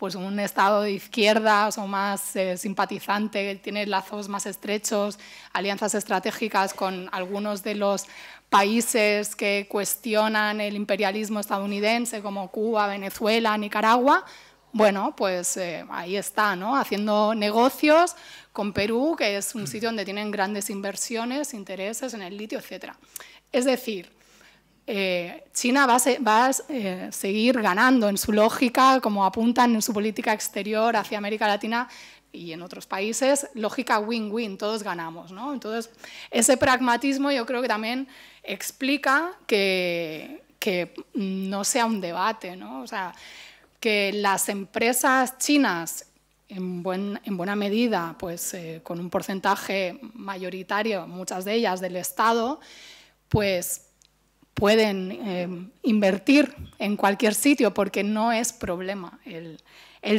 pues un estado de izquierdas o más eh, simpatizante, tiene lazos más estrechos, alianzas estratégicas con algunos de los países que cuestionan el imperialismo estadounidense, como Cuba, Venezuela, Nicaragua, bueno, pues eh, ahí está, ¿no? haciendo negocios con Perú, que es un sitio donde tienen grandes inversiones, intereses en el litio, etc. Es decir, eh, China va, a, eh, seguir ganando en su lógica, como apuntan en su política exterior hacia América Latina y en otros países, lógica win-win, todos ganamos. ¿no? Entonces, ese pragmatismo yo creo que también explica que, no sea un debate, ¿no? o sea, que las empresas chinas en, buena medida, pues eh, con un porcentaje mayoritario, muchas de ellas del Estado, pues pueden eh, invertir en cualquier sitio porque no es problema el,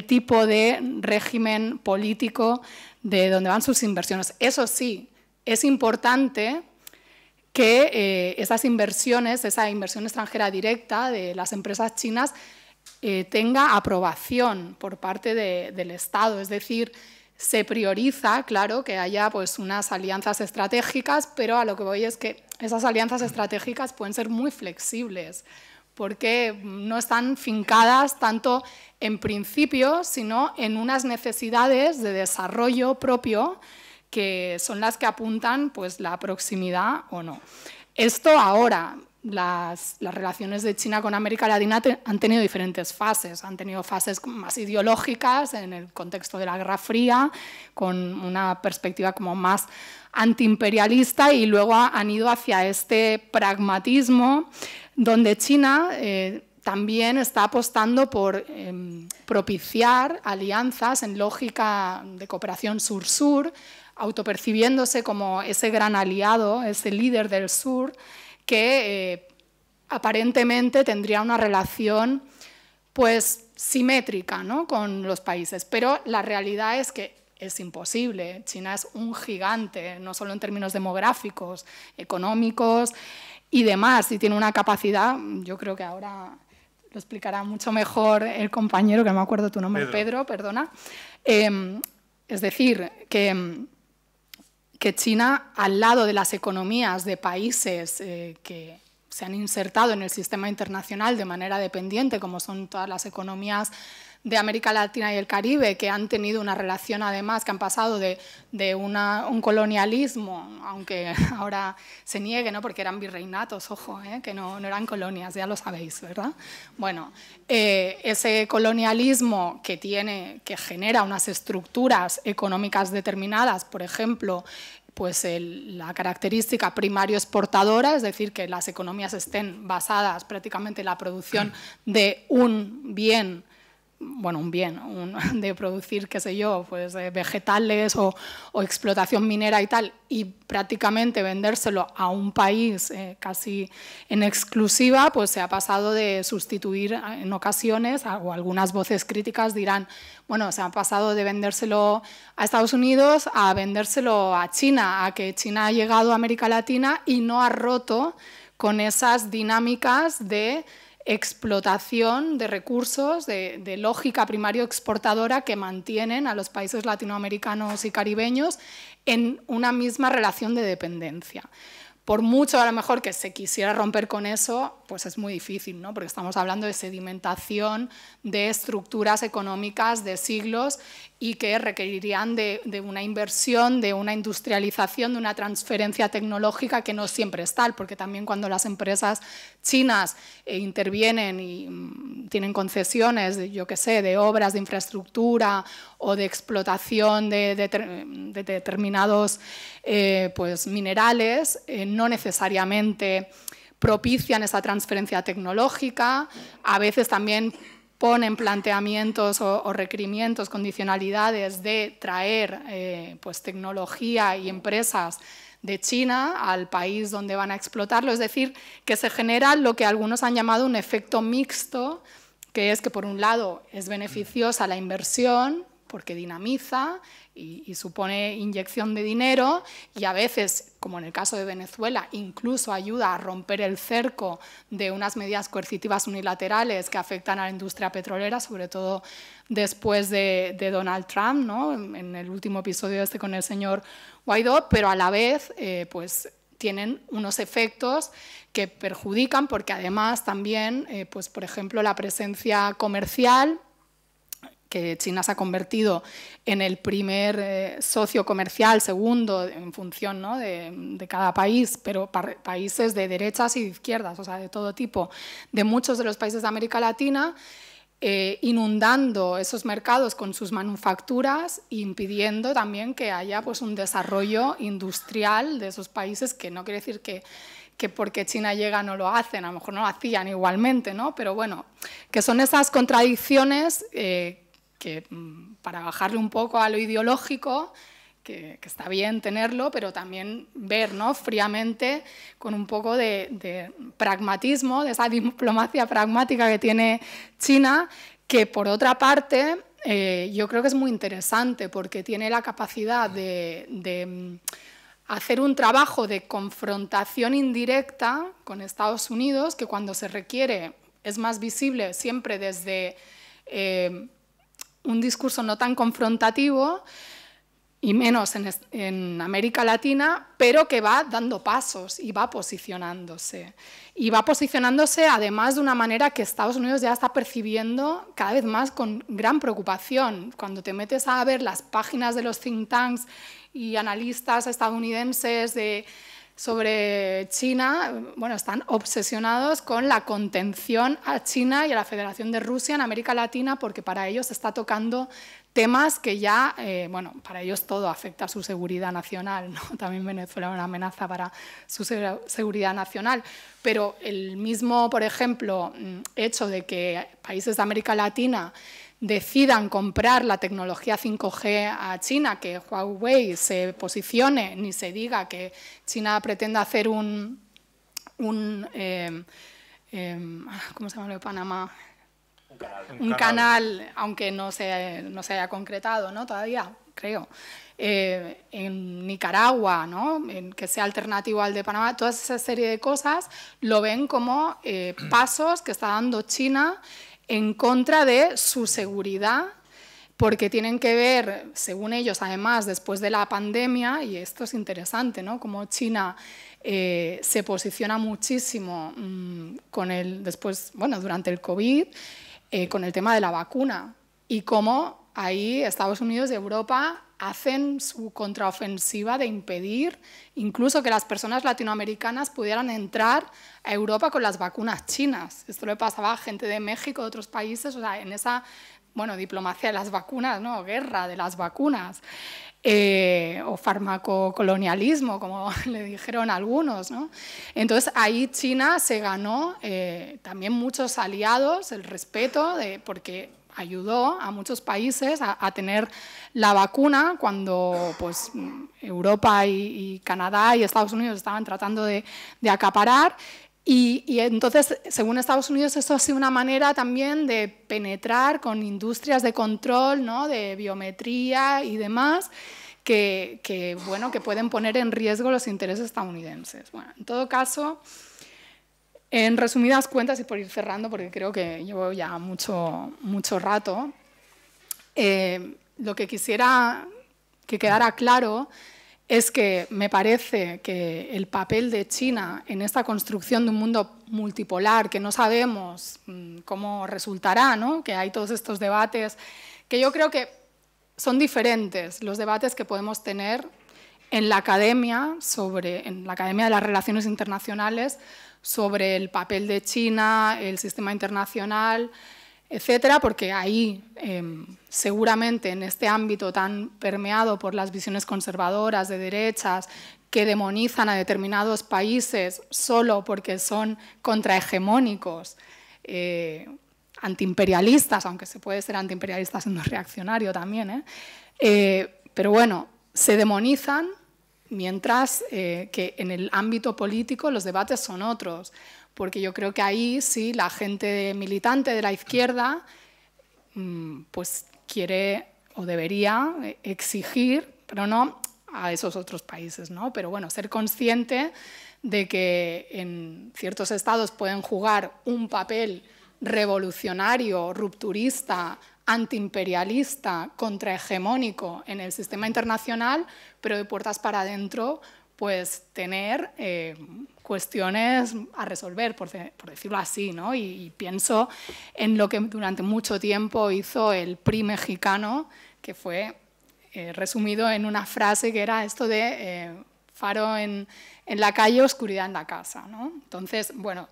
tipo de régimen político de donde van sus inversiones. Eso sí, es importante que eh, esas inversiones, esa inversión extranjera directa de las empresas chinas, eh, tenga aprobación por parte del Estado. Es decir, se prioriza, claro, que haya pues, unas alianzas estratégicas, pero a lo que voy es que esas alianzas estratégicas pueden ser muy flexibles, porque no están fincadas tanto en principios, sino en unas necesidades de desarrollo propio que son las que apuntan pues, la proximidad o no. Esto ahora, las, relaciones de China con América Latina han tenido diferentes fases. Han tenido fases más ideológicas en el contexto de la Guerra Fría, con una perspectiva como más antiimperialista y luego han ido hacia este pragmatismo donde China eh, también está apostando por em, propiciar alianzas en lógica de cooperación sur-sur, autopercibiéndose como ese gran aliado, ese líder del sur, que eh, aparentemente tendría una relación pues simétrica ¿no? con los países, pero la realidad es que es imposible. China es un gigante, no solo en términos demográficos, económicos y demás, y tiene una capacidad, yo creo que ahora lo explicará mucho mejor el compañero, que no me acuerdo tu nombre, Pedro, perdona. Em, es decir, que, que, China, al lado de las economías de países eh, que se han insertado en el sistema internacional de manera dependiente, como son todas las economías de América Latina y el Caribe, que han tenido una relación además, que han pasado de, un colonialismo, aunque ahora se niegue, ¿no? porque eran virreinatos, ojo, ¿eh? que no, eran colonias, ya lo sabéis, ¿verdad? Bueno, eh, ese colonialismo que, tiene, que genera unas estructuras económicas determinadas, por ejemplo, pues la característica primario exportadora, es decir, que las economías estén basadas prácticamente en la producción de un bien bueno, un bien, de producir, qué sé yo, pues eh, vegetales o, explotación minera y tal, y prácticamente vendérselo a un país eh, casi en exclusiva, pues se ha pasado de sustituir en ocasiones, o algunas voces críticas dirán, bueno, se ha pasado de vendérselo a Estados Unidos a vendérselo a China, a que China ha llegado a América Latina y no ha roto con esas dinámicas de explotación de recursos, de, lógica primario exportadora que mantienen a los países latinoamericanos y caribeños en una misma relación de dependencia. Por mucho a lo mejor que se quisiera romper con eso, pues es muy difícil, ¿no? porque estamos hablando de sedimentación de estructuras económicas de siglos y que requerirían de, una inversión, de una industrialización, de una transferencia tecnológica que no siempre es tal, porque también cuando las empresas chinas eh, intervienen y mm, tienen concesiones, yo qué sé, de obras de infraestructura o de explotación de, determinados eh, pues, minerales, eh, no necesariamente propician esa transferencia tecnológica, a veces también ponen planteamientos o, requerimientos, condicionalidades de traer eh, pues, tecnología y empresas de China al país donde van a explotarlo. Es decir, que se genera lo que algunos han llamado un efecto mixto, que es que por un lado es beneficiosa la inversión, porque dinamiza y, supone inyección de dinero y a veces, como en el caso de Venezuela, incluso ayuda a romper el cerco de unas medidas coercitivas unilaterales que afectan a la industria petrolera, sobre todo después de, Donald Trump, ¿no? en el último episodio este con el señor Guaidó, pero a la vez eh, pues, tienen unos efectos que perjudican porque además también, eh, pues, por ejemplo, la presencia comercial que China se ha convertido en el primer eh, socio comercial, segundo, en función de, cada país, pero países de derechas y de izquierdas, o sea, de todo tipo, de muchos de los países de América Latina, eh, inundando esos mercados con sus manufacturas e impidiendo también que haya pues, un desarrollo industrial de esos países, que no quiere decir que, que porque China llega no lo hacen, a lo mejor no lo hacían igualmente, ¿no? pero bueno, que son esas contradicciones eh, que mm, para bajarle un poco a lo ideológico, que, está bien tenerlo, pero también ver ¿no? fríamente con un poco de, pragmatismo, de esa diplomacia pragmática que tiene China, que por otra parte eh, yo creo que es muy interesante porque tiene la capacidad de, mm, hacer un trabajo de confrontación indirecta con Estados Unidos, que cuando se requiere es más visible siempre desde... Eh, un discurso no tan confrontativo, y menos en, América Latina, pero que va dando pasos y va posicionándose. Y va posicionándose además de una manera que Estados Unidos ya está percibiendo cada vez más con gran preocupación. Cuando te metes a ver las páginas de los think tanks y analistas estadounidenses de sobre China, bueno, están obsesionados con la contención a China y a la Federación de Rusia en América Latina porque para ellos está tocando temas que ya, eh, bueno, para ellos todo afecta a su seguridad nacional, ¿no? también Venezuela es una amenaza para su seguridad nacional, pero el mismo, por ejemplo, mm, hecho de que países de América Latina decidan comprar la tecnología 5G a China, que Huawei se posicione, ni se diga que China pretenda hacer un, un eh, eh, ¿cómo se llama lo de Panamá? Un canal, aunque no se, no se haya concretado ¿no? todavía, creo. Eh, en Nicaragua, ¿no? en que sea alternativo al de Panamá, toda esa serie de cosas lo ven como pasos que está dando China en contra de su seguridad, porque tienen que ver, según ellos, además, después de la pandemia, y esto es interesante, ¿no? Como China eh, se posiciona muchísimo mm, con el, después, bueno, durante el COVID, eh, con el tema de la vacuna, y cómo ahí Estados Unidos y Europa hacen su contraofensiva de impedir incluso que las personas latinoamericanas pudieran entrar a Europa con las vacunas chinas. Esto le pasaba a gente de México, de otros países, o sea, en esa bueno, diplomacia de las vacunas, ¿no? guerra de las vacunas, eh, o farmacocolonialismo, como le dijeron algunos. ¿no? Entonces ahí China se ganó eh, también muchos aliados, el respeto, porque ayudó a muchos países a, tener la vacuna cuando pues, Europa y, Canadá y Estados Unidos estaban tratando de, acaparar. Y, entonces, según Estados Unidos, eso ha sido una manera también de penetrar con industrias de control, ¿no? de biometría y demás, que, bueno, que pueden poner en riesgo los intereses estadounidenses. Bueno, en todo caso, en resumidas cuentas, y por ir cerrando, porque creo que llevo ya mucho, mucho rato, eh, lo que quisiera que quedara claro es que me parece que el papel de China en esta construcción de un mundo multipolar, que no sabemos mm, cómo resultará, ¿no? que hay todos estos debates, que yo creo que son diferentes los debates que podemos tener en la academia, sobre, en la Academia de las Relaciones Internacionales, sobre el papel de China, el sistema internacional, etcétera, porque ahí em, seguramente en este ámbito tan permeado por las visiones conservadoras de derechas que demonizan a determinados países solo porque son contrahegemónicos, eh, antiimperialistas, aunque se puede ser antiimperialista siendo reaccionario también, ¿eh? Eh, pero bueno, se demonizan mientras eh, que en el ámbito político los debates son otros, porque yo creo que ahí sí la gente militante de la izquierda mm, pues quiere o debería eh, exigir, pero no a esos otros países, ¿no? Pero bueno, ser consciente de que en ciertos estados pueden jugar un papel revolucionario, rupturista, antiimperialista, contrahegemónico en el sistema internacional, pero de puertas para adentro, pues tener eh, cuestiones a resolver, por, decirlo así, ¿no? Y, pienso en lo que durante mucho tiempo hizo el PRI mexicano, que fue eh, resumido en una frase que era esto de eh, faro en, en, la calle, oscuridad en la casa, ¿no? Entonces, bueno,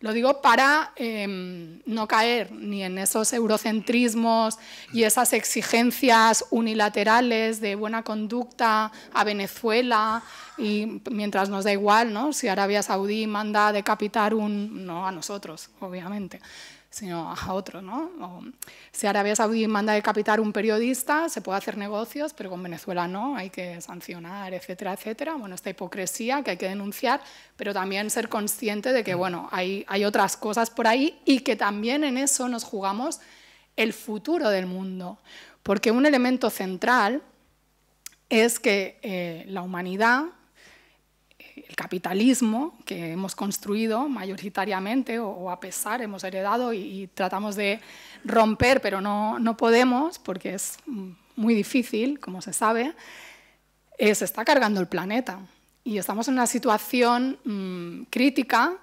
lo digo para em, no caer ni en esos eurocentrismos y esas exigencias unilaterales de buena conducta a Venezuela y mientras nos da igual, ¿no? Si Arabia Saudí manda decapitar un, no a nosotros, obviamente, sino a otro. ¿no? si Arabia Saudí manda decapitar un periodista, se puede hacer negocios, pero con Venezuela no, hay que sancionar, etcétera, etcétera. Bueno, esta hipocresía que hay que denunciar, pero también ser consciente de que bueno, hay, hay otras cosas por ahí y que también en eso nos jugamos el futuro del mundo. Porque un elemento central es que eh, la humanidad el capitalismo que hemos construido mayoritariamente o, a pesar hemos heredado y, tratamos de romper, pero no, no, podemos porque es muy difícil, como se sabe, se está cargando el planeta. Y estamos en una situación mm, crítica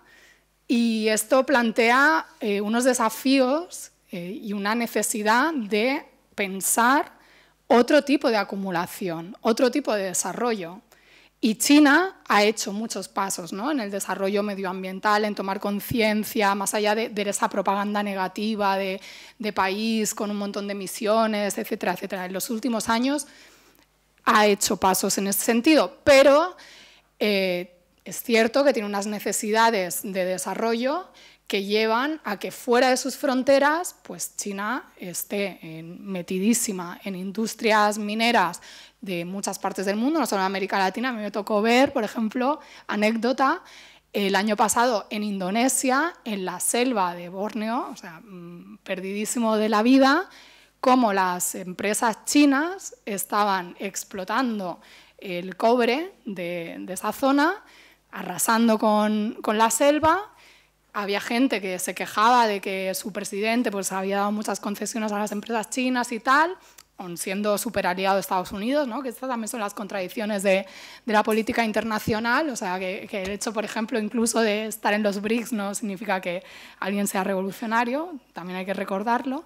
y esto plantea eh, unos desafíos eh, y una necesidad de pensar otro tipo de acumulación, otro tipo de desarrollo. Y China ha hecho muchos pasos ¿no? en el desarrollo medioambiental, en tomar conciencia, más allá de, esa propaganda negativa de, país con un montón de emisiones, etcétera, etcétera. En los últimos años ha hecho pasos en ese sentido, pero eh, es cierto que tiene unas necesidades de desarrollo que llevan a que fuera de sus fronteras, pues China esté metidísima en industrias mineras de muchas partes del mundo, no solo en América Latina. A mí me tocó ver, por ejemplo, anécdota, el año pasado en Indonesia, en la selva de Borneo, o sea, mm, perdidísimo de la vida, cómo las empresas chinas estaban explotando el cobre de, esa zona, arrasando con, con, la selva. Había gente que se quejaba de que su presidente pues, había dado muchas concesiones a las empresas chinas y tal, siendo super aliado de Estados Unidos, ¿no? que estas también son las contradicciones de, la política internacional, o sea, que, el hecho, por ejemplo, incluso de estar en los BRICS no significa que alguien sea revolucionario, también hay que recordarlo.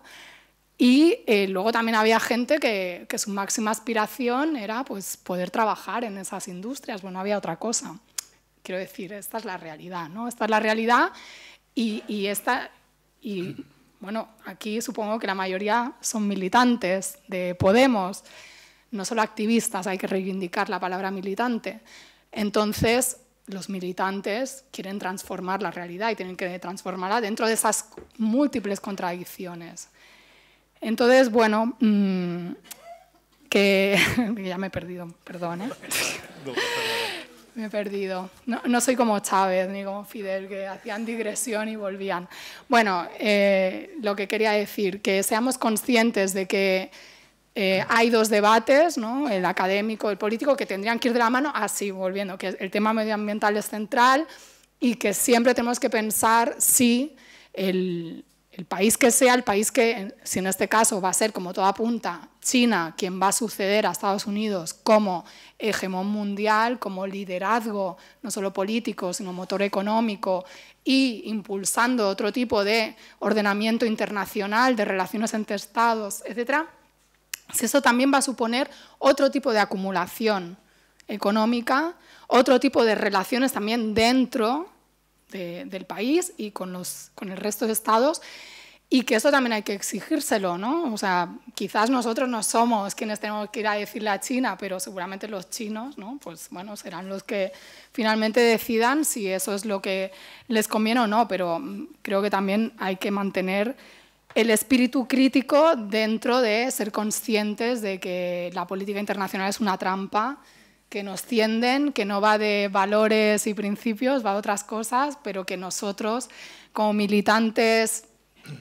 Y eh, luego también había gente que, su máxima aspiración era pues, poder trabajar en esas industrias, bueno, no había otra cosa. Quiero decir, esta es la realidad, ¿no? Esta es la realidad y, y esta... Y, bueno, aquí supongo que la mayoría son militantes de Podemos, no solo activistas, hay que reivindicar la palabra militante. Entonces, los militantes quieren transformar la realidad y tienen que transformarla dentro de esas múltiples contradicciones. Entonces, bueno, mm, que ya me he perdido, perdón. ¿eh? Me he perdido. No, soy como Chávez ni como Fidel, que hacían digresión y volvían. Bueno, eh, lo que quería decir, que seamos conscientes de que eh, hay dos debates, ¿no? el académico, el político, que tendrían que ir de la mano, así, volviendo, que el tema medioambiental es central y que siempre tenemos que pensar si el, el país que sea, el país que, si en este caso va a ser, como todo apunta, China, quien va a suceder a Estados Unidos como hegemón mundial, como liderazgo, no solo político, sino motor económico, y impulsando otro tipo de ordenamiento internacional, de relaciones entre Estados, etc., si eso también va a suponer otro tipo de acumulación económica, otro tipo de relaciones también dentro del país y con, los, con el resto de estados y que eso también hay que exigírselo, ¿no? O sea, quizás nosotros no somos quienes tenemos que ir a decirle a China, pero seguramente los chinos, ¿no? Pues bueno, serán los que finalmente decidan si eso es lo que les conviene o no, pero creo que también hay que mantener el espíritu crítico dentro de ser conscientes de que la política internacional es una trampa que nos tienden, que no va de valores y principios, va de otras cosas, pero que nosotros, como militantes,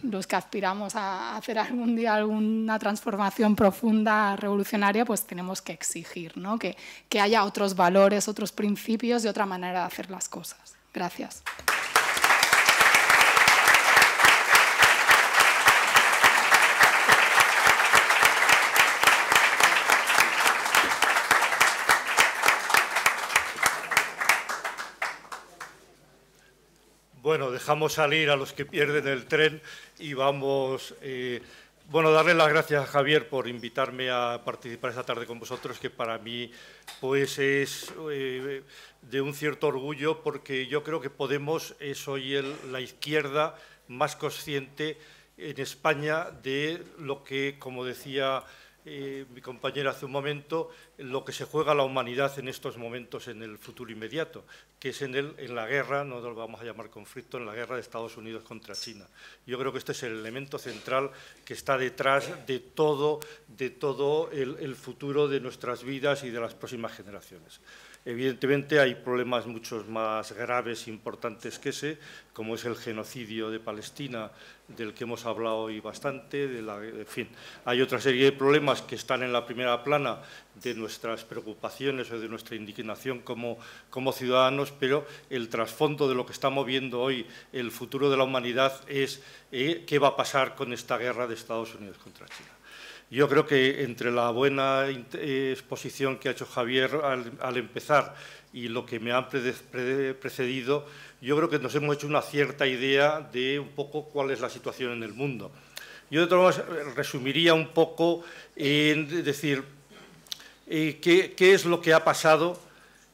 los que aspiramos a hacer algún día alguna transformación profunda, revolucionaria, pues tenemos que exigir ¿no? que, que haya otros valores, otros principios y otra manera de hacer las cosas. Gracias.
Bueno, dejamos salir a los que pierden el tren y vamos... Eh, bueno, darle las gracias a Javier por invitarme a participar esta tarde con vosotros, que para mí pues es eh, de un cierto orgullo, porque yo creo que Podemos es hoy la izquierda más consciente en España de lo que, como decía mi compañera hace un momento, lo que se juega la humanidad en estos momentos en el futuro inmediato, que es en, el, en la guerra, no lo vamos a llamar conflicto, en la guerra de Estados Unidos contra China. Yo creo que este es el elemento central que está detrás de todo, de todo el, futuro de nuestras vidas y de las próximas generaciones. Evidentemente hay problemas muchos más graves e importantes que ese, como es el genocidio de Palestina, del que hemos hablado hoy bastante. En fin, hay otra serie de problemas que están en la primera plana de nuestras preocupaciones o de nuestra indignación como, ciudadanos, pero el trasfondo de lo que estamos viendo hoy, el futuro de la humanidad, es eh, qué va a pasar con esta guerra de Estados Unidos contra China. Yo creo que entre la buena exposición que ha hecho Javier al, empezar y lo que me han precedido, yo creo que nos hemos hecho una cierta idea de un poco cuál es la situación en el mundo. Yo de todas maneras resumiría un poco en decir eh, qué es lo que ha pasado,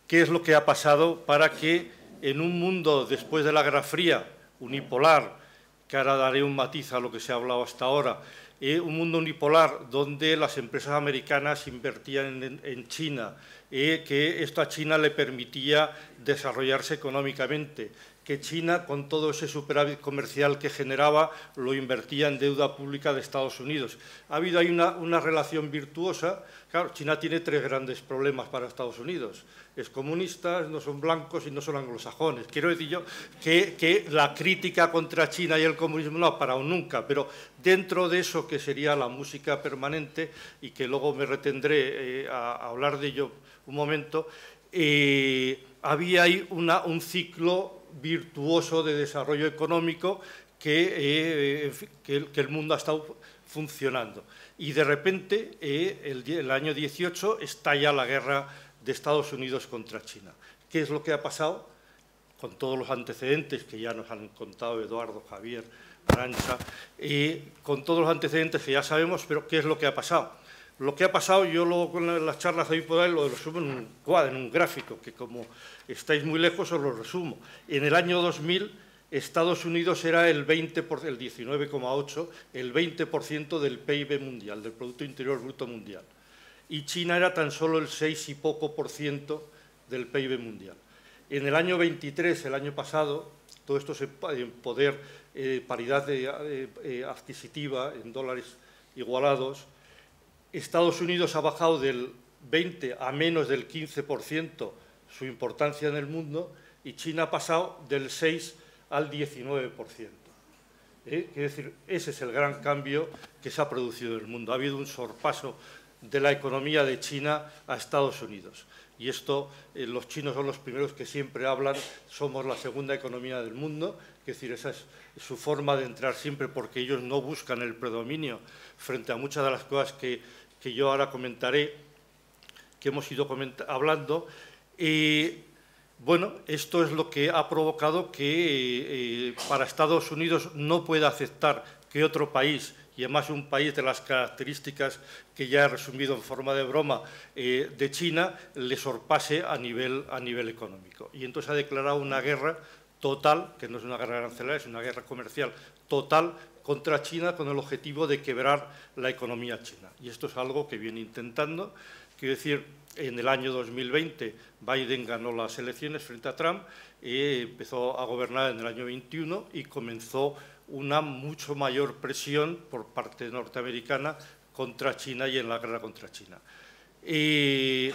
qué es lo que ha pasado para que en un mundo después de la Guerra Fría, unipolar, que ahora daré un matiz a lo que se ha hablado hasta ahora, eh, un mundo unipolar donde las empresas americanas invertían en, China, eh, que esto a China le permitía desarrollarse económicamente, que China, con todo ese superávit comercial que generaba, lo invertía en deuda pública de Estados Unidos. Ha habido ahí una, una relación virtuosa. Claro, China tiene tres grandes problemas para Estados Unidos es comunista, no son blancos y no son anglosajones. Quiero decir yo que, la crítica contra China y el comunismo no ha parado nunca, pero dentro de eso que sería la música permanente y que luego me retendré eh, a, hablar de ello un momento, eh, había ahí un ciclo virtuoso de desarrollo económico que, eh, el, mundo ha estado funcionando. Y de repente, el, el año 18, estalla la guerra de Estados Unidos contra China. ¿Qué es lo que ha pasado? Con todos los antecedentes que ya nos han contado Eduardo, Javier, Arancha, y con todos los antecedentes que ya sabemos, pero ¿qué es lo que ha pasado? Lo que ha pasado, yo luego con las charlas de hoy por ahí lo resumo en un cuadro, en gráfico, que como estáis muy lejos os lo resumo. En el año 2000, Estados Unidos era el 20 el 19,8, el 20% del PIB mundial, del Producto Interior Bruto Mundial y China era tan solo el 6 y poco por ciento del PIB mundial. En el año 23, el año pasado, todo esto es en poder, eh, paridad eh, adquisitiva en dólares igualados, Estados Unidos ha bajado del 20 a menos del 15% su importancia en el mundo y China ha pasado del 6 al 19%. ¿Eh? Es decir, ese es el gran cambio que se ha producido en el mundo. Ha habido un sorpaso de la economía de China a Estados Unidos. Y esto, eh, los chinos son los primeros que siempre hablan, somos la segunda economía del mundo, es decir, esa es su forma de entrar siempre porque ellos no buscan el predominio frente a muchas de las cosas que, yo ahora comentaré, que hemos ido hablando. Y bueno, esto es lo que ha provocado que eh, para Estados Unidos no pueda aceptar que otro país y además un país de las características que ya he resumido en forma de broma eh, de China, le sorpase a nivel, a nivel económico. Y entonces ha declarado una guerra total, que no es una guerra arancelaria, es una guerra comercial total contra China con el objetivo de quebrar la economía china. Y esto es algo que viene intentando. Quiero decir, en el año 2020 Biden ganó las elecciones frente a Trump, y empezó a gobernar en el año 21 y comenzó una mucho mayor presión por parte norteamericana contra China y en la guerra contra China. Y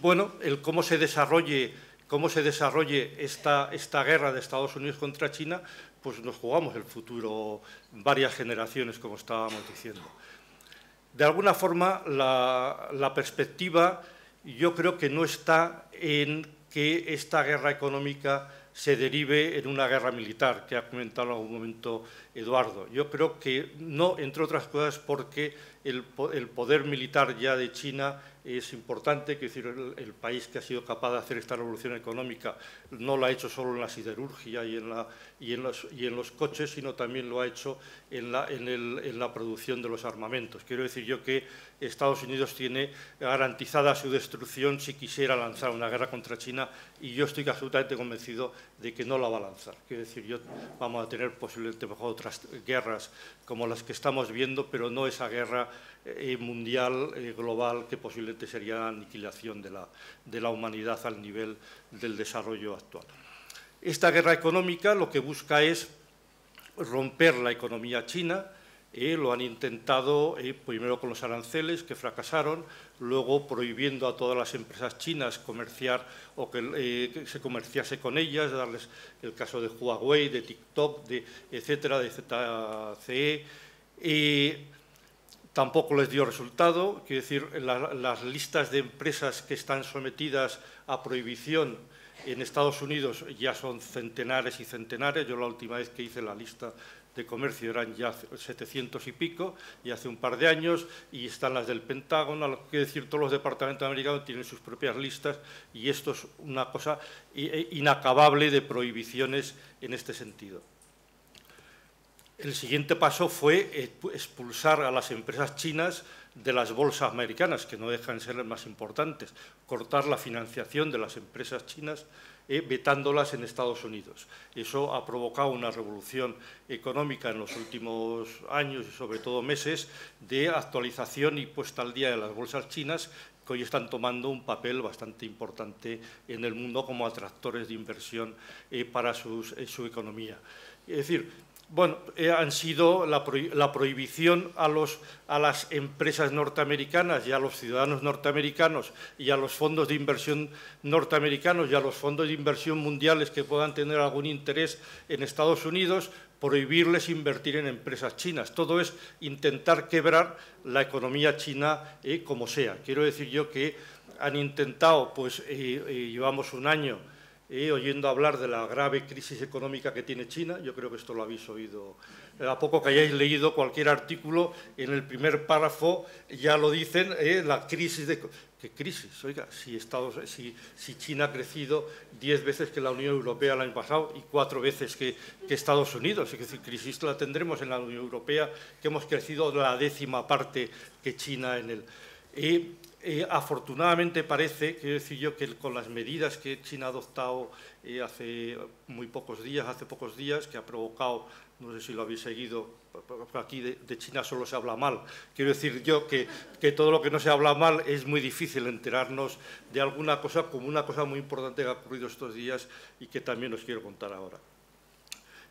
bueno, el cómo se desarrolle, cómo se desarrolle esta, esta guerra de Estados Unidos contra China, pues nos jugamos el futuro varias generaciones, como estábamos diciendo. De alguna forma, la, la perspectiva yo creo que no está en que esta guerra económica se derive en una guerra militar, que ha comentado en algún momento Eduardo. Yo creo que no, entre otras cosas, porque el, poder militar ya de China es importante, que decir, el, país que ha sido capaz de hacer esta revolución económica no lo ha hecho solo en la siderurgia y en, la, y en, los, y en los, coches, sino también lo ha hecho en la, en la producción de los armamentos. Quiero decir yo que Estados Unidos tiene garantizada su destrucción si quisiera lanzar una guerra contra China y yo estoy absolutamente convencido de que no la va a lanzar. Quiero decir, yo, vamos a tener posiblemente mejor otras guerras como las que estamos viendo, pero no esa guerra eh, mundial, eh, global, que posiblemente sería la aniquilación de la, de la humanidad al nivel del desarrollo actual. Esta guerra económica lo que busca es romper la economía china, eh, lo han intentado eh, primero con los aranceles, que fracasaron, luego prohibiendo a todas las empresas chinas comerciar o que, eh, se comerciase con ellas, darles el caso de Huawei, de TikTok, de, etcétera, de ZCE. tampoco les dio resultado, quiero decir, las listas de empresas que están sometidas a prohibición en Estados Unidos ya son centenares y centenares. Yo la última vez que hice la lista de comercio eran ya 700 y pico, y hace un par de años, y están las del Pentágono, que decir, todos los departamentos americanos tienen sus propias listas, y esto es una cosa e, inacabable de prohibiciones en este sentido. El siguiente paso fue expulsar a las empresas chinas de las bolsas americanas, que no dejan de ser las más importantes, cortar la financiación de las empresas chinas eh, vetándolas en Estados Unidos. Eso ha provocado una revolución económica en los últimos años y sobre todo meses de actualización y puesta al día de las bolsas chinas que hoy están tomando un papel bastante importante en el mundo como atractores de inversión eh, para eh, su economía. Es decir, bueno, eh, han sido la, prohibición a, las empresas norteamericanas y a los ciudadanos norteamericanos y a los fondos de inversión norteamericanos y a los fondos de inversión mundiales que puedan tener algún interés en Estados Unidos, prohibirles invertir en empresas chinas. Todo es intentar quebrar la economía china eh, como sea. Quiero decir yo que han intentado, pues eh, llevamos un año oyendo hablar de la grave crisis económica que tiene China, yo creo que esto lo habéis oído, eh, a poco que hayáis leído cualquier artículo, en el primer párrafo ya lo dicen, eh, la crisis de... ¿Qué crisis? Oiga, si, Estados, si, si, China ha crecido diez veces que la Unión Europea el año pasado y cuatro veces que, Estados Unidos, es decir, crisis la tendremos en la Unión Europea, que hemos crecido la décima parte que China en el... Eh, afortunadamente parece, quiero decir yo, que con las medidas que China ha adoptado eh, hace muy pocos días, hace pocos días, que ha provocado, no sé si lo habéis seguido, aquí de, China solo se habla mal. Quiero decir yo que, que, todo lo que no se habla mal es muy difícil enterarnos de alguna cosa como una cosa muy importante que ha ocurrido estos días y que también os quiero contar ahora.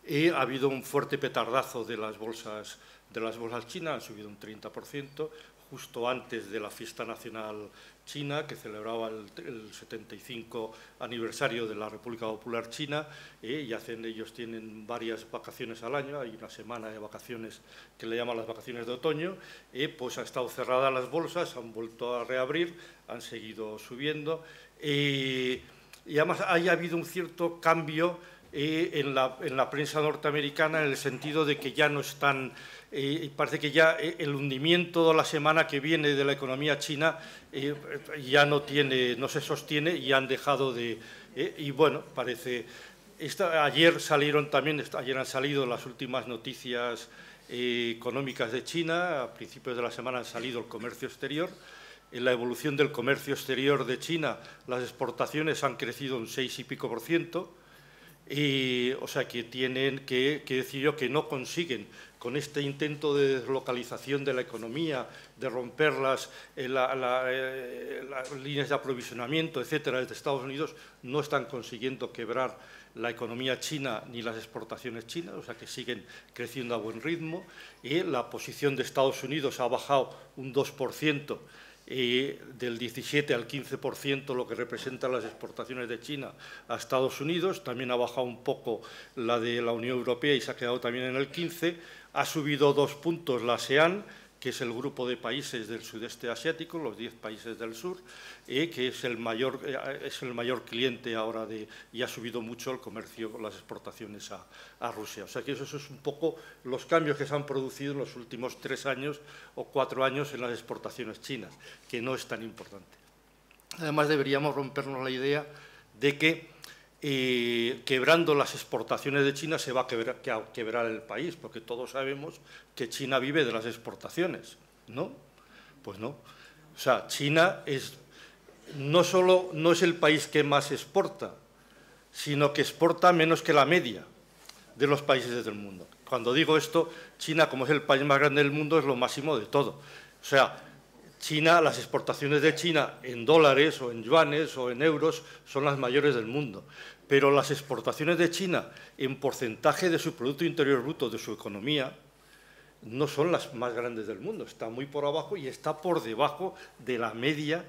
Y ha habido un fuerte petardazo de las bolsas de las bolsas chinas, han subido un 30%, justo antes de la fiesta nacional china, que celebraba el, 75 aniversario de la República Popular China, eh, y hacen, ellos tienen varias vacaciones al año, hay una semana de vacaciones que le llaman las vacaciones de otoño, eh, pues han estado cerradas las bolsas, han vuelto a reabrir, han seguido subiendo, eh, y además haya habido un cierto cambio en la, en la prensa norteamericana en el sentido de que ya no están y parece que ya eh, el hundimiento de la semana que viene de la economía china eh, ya no, tiene, no se sostiene y han dejado de... Eh, y bueno, parece... ayer salieron también, ayer han salido las últimas noticias económicas de China, a principios de la semana han salido el comercio exterior, en la evolución del comercio exterior de China las exportaciones han crecido un 6 y pico por ciento, y, o sea que tienen que, que decir yo que no consiguen con este intento de deslocalización de la economía, de romper las, eh, eh, las líneas de aprovisionamiento, etcétera, desde Estados Unidos, no están consiguiendo quebrar la economía china ni las exportaciones chinas, o sea que siguen creciendo a buen ritmo, y la posición de Estados Unidos ha bajado un 2%, y del 17 al 15% lo que representan las exportaciones de China a Estados Unidos, también ha bajado un poco la de la Unión Europea y se ha quedado también en el 15%, ha subido dos puntos la ASEAN, que es el grupo de países del sudeste asiático, los diez países del sur, eh, que es el, mayor, eh, es el mayor cliente ahora de, y ha subido mucho el comercio, las exportaciones a, Rusia. O sea que esos son un poco los cambios que se han producido en los últimos tres años o cuatro años en las exportaciones chinas, que no es tan importante. Además, deberíamos rompernos la idea de que y quebrando las exportaciones de China se va a quebrar, el país, porque todos sabemos que China vive de las exportaciones, ¿no? Pues no. O sea, China es, no solo no es el país que más exporta, sino que exporta menos que la media de los países del mundo. Cuando digo esto, China, como es el país más grande del mundo, es lo máximo de todo. O sea, China, las exportaciones de China en dólares o en yuanes o en euros son las mayores del mundo, pero las exportaciones de China en porcentaje de su Producto Interior Bruto, de su economía, no son las más grandes del mundo, está muy por abajo y está por debajo de la media,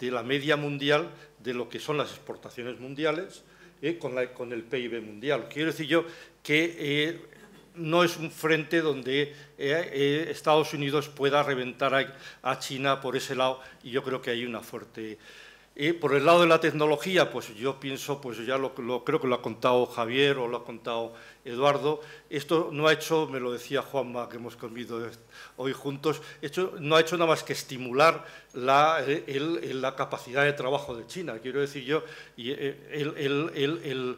de la media mundial de lo que son las exportaciones mundiales eh, con, el PIB mundial. Quiero decir yo que eh, no es un frente donde eh, eh, Estados Unidos pueda reventar a, China por ese lado y yo creo que hay una fuerte... Y por el lado de la tecnología, pues yo pienso, pues ya lo, creo que lo ha contado Javier o lo ha contado Eduardo, esto no ha hecho, me lo decía Juanma, que hemos comido hoy juntos, esto no ha hecho nada más que estimular la, la capacidad de trabajo de China. Quiero decir yo, el,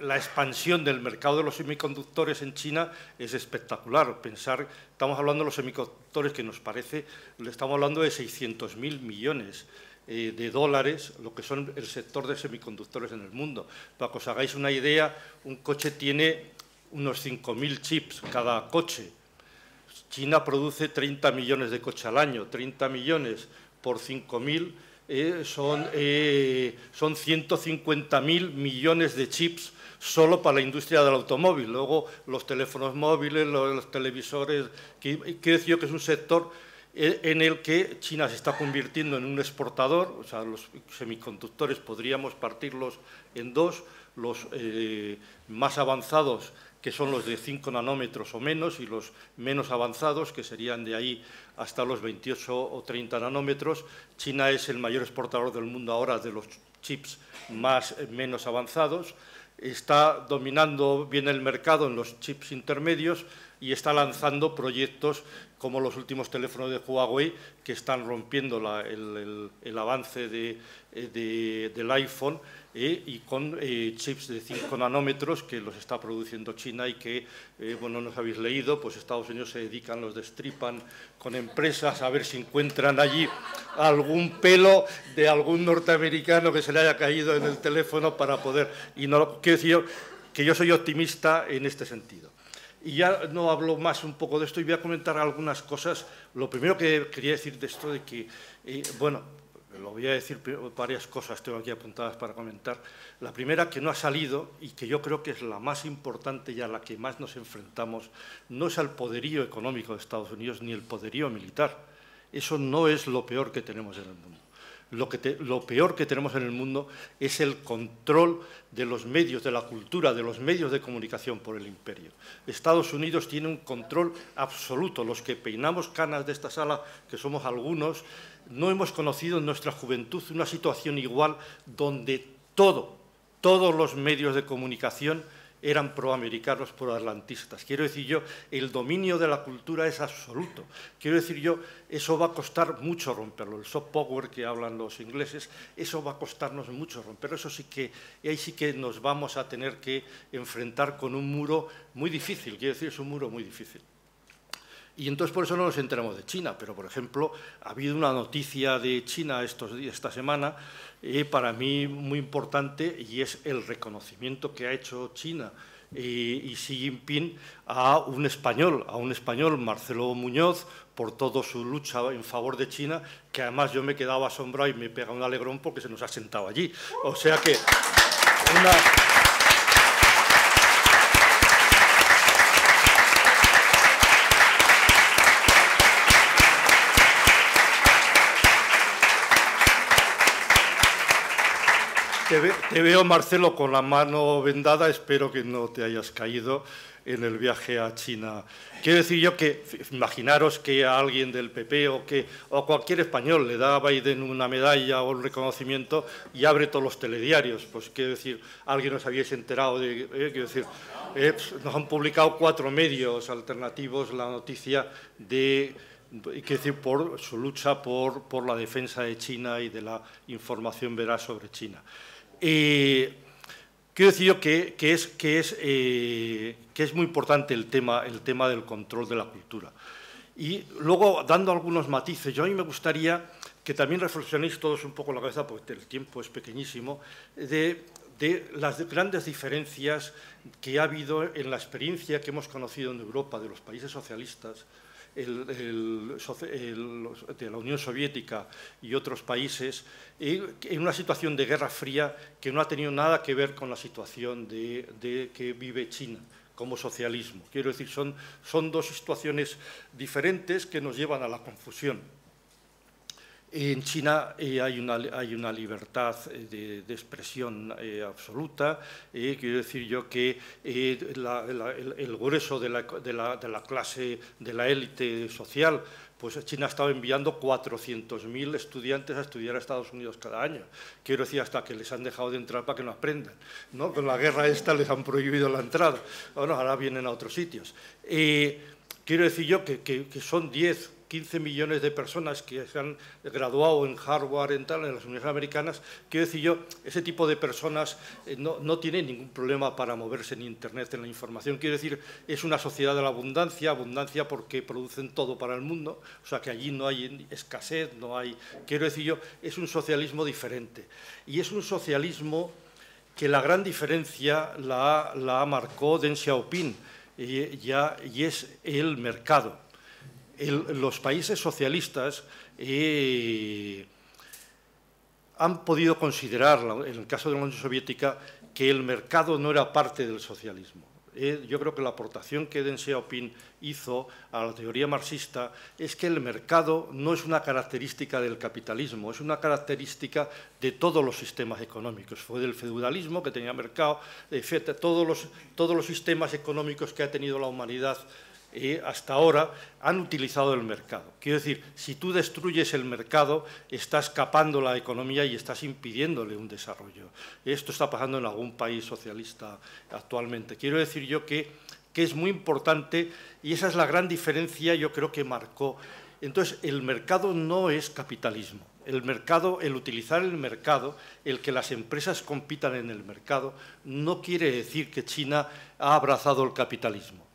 la expansión del mercado de los semiconductores en China es espectacular. Pensar, estamos hablando de los semiconductores que nos parece, le estamos hablando de 600.000 millones eh, de dólares, lo que son el sector de semiconductores en el mundo. Para que os hagáis una idea, un coche tiene unos 5.000 chips cada coche. China produce 30 millones de coches al año, 30 millones por 5.000 eh, son, eh, son 150.000 millones de chips solo para la industria del automóvil. Luego los teléfonos móviles, los, televisores, quiero decir que es un sector eh, en el que China se está convirtiendo en un exportador, o sea, los semiconductores podríamos partirlos en dos, los eh, más avanzados que son los de 5 nanómetros o menos, y los menos avanzados, que serían de ahí hasta los 28 o 30 nanómetros. China es el mayor exportador del mundo ahora de los chips más eh, menos avanzados está dominando bien el mercado en los chips intermedios y está lanzando proyectos como los últimos teléfonos de Huawei que están rompiendo el, avance del iPhone eh, y con eh, chips de 5 nanómetros que los está produciendo China y que, eh, bueno, nos habéis leído, pues Estados Unidos se dedican, los destripan con empresas a ver si encuentran allí algún pelo de algún norteamericano que se le haya caído en el teléfono para poder... Y no quiero decir que yo soy optimista en este sentido. Y ya no hablo más un poco de esto y voy a comentar algunas cosas. Lo primero que quería decir de esto de que, bueno, lo voy a decir varias cosas, tengo aquí apuntadas para comentar. La primera, que no ha salido y que yo creo que es la más importante y a la que más nos enfrentamos, no es al poderío económico de Estados Unidos ni el poderío militar. Eso no es lo peor que tenemos en el mundo. Lo, que lo, peor que tenemos en el mundo es el control de los medios, de la cultura, de los medios de comunicación por el imperio. Estados Unidos tiene un control absoluto. Los que peinamos canas de esta sala, que somos algunos, no hemos conocido en nuestra juventud una situación igual donde todo, todos los medios de comunicación eran proamericanos, proatlantistas. Quiero decir yo, el dominio de la cultura es absoluto. Quiero decir yo, eso va a costar mucho romperlo. El soft power que hablan los ingleses, eso va a costarnos mucho romperlo. Eso sí que, ahí sí que nos vamos a tener que enfrentar con un muro muy difícil. Quiero decir, es un muro muy difícil. Y entonces por eso no nos enteramos de China, pero por ejemplo, ha habido una noticia de China estos esta semana, eh, para mí muy importante, y es el reconocimiento que ha hecho China eh, y Xi Jinping a un español, a un español, Marcelo Muñoz, por toda su lucha en favor de China, que además yo me quedaba asombrado y me pega un alegrón porque se nos ha sentado allí. O sea que Te, veo, Marcelo, con la mano vendada. Espero que no te hayas caído en el viaje a China. Quiero decir yo que, imaginaros que a alguien del PP o, que, o cualquier español le da a Biden una medalla o un reconocimiento y abre todos los telediarios. Pues quiero decir, alguien os habíais enterado de... Eh, quiero decir, eh, pues, nos han publicado cuatro medios alternativos la noticia de decir, por su lucha por, por la defensa de China y de la información veraz sobre China. Eh, quiero decir yo que, es, que, es, eh, que es muy importante el tema, el tema del control de la cultura. Y luego, dando algunos matices, yo a mí me gustaría que también reflexionéis todos un poco la cabeza, porque el tiempo es pequeñísimo, de, de las grandes diferencias que ha habido en la experiencia que hemos conocido en Europa de los países socialistas de la Unión Soviética y otros países en una situación de guerra fría que no ha tenido nada que ver con la situación de, que vive China como socialismo. Quiero decir, son, son dos situaciones diferentes que nos llevan a la confusión. En China eh, hay, una, libertad eh, de, expresión eh, absoluta. quiero decir yo que el, grueso de la, de la, clase, de la élite social, pues China ha estado enviando 400.000 estudiantes a estudiar a Estados Unidos cada año. Quiero decir, hasta que les han dejado de entrar para que no aprendan. ¿no? Con la guerra esta les han prohibido la entrada. Ahora vienen a otros sitios. Quiero decir yo que, que son 10, 15 millones de personas que se han graduado en Harvard, en, tal, en las universidades americanas, quiero decir yo, ese tipo de personas eh, no, no tienen ningún problema para moverse en Internet, en la información. Quiero decir, es una sociedad de la abundancia, abundancia porque producen todo para el mundo, o sea que allí no hay escasez, no hay... Quiero decir yo, es un socialismo diferente. Y es un socialismo que la gran diferencia la, la marcó Deng Xiaoping, y, ya, y es el mercado los países socialistas eh, han podido considerar, en el caso de la Unión Soviética, que el mercado no era parte del socialismo. Eh, yo creo que la aportación que Deng Xiaoping hizo a la teoría marxista es que el mercado no es una característica del capitalismo, es una característica de todos los sistemas económicos. Fue del feudalismo que tenía mercado, etc. Todos todos los sistemas económicos que ha tenido la humanidad hasta ahora han utilizado el mercado. Quiero decir, si tú destruyes el mercado, estás escapando la economía y estás impidiéndole un desarrollo. Esto está pasando en algún país socialista actualmente. Quiero decir yo que, que es muy importante y esa es la gran diferencia, yo creo que marcó. Entonces, el mercado no es capitalismo. El mercado, el utilizar el mercado, el que las empresas compitan en el mercado, no quiere decir que China ha abrazado el capitalismo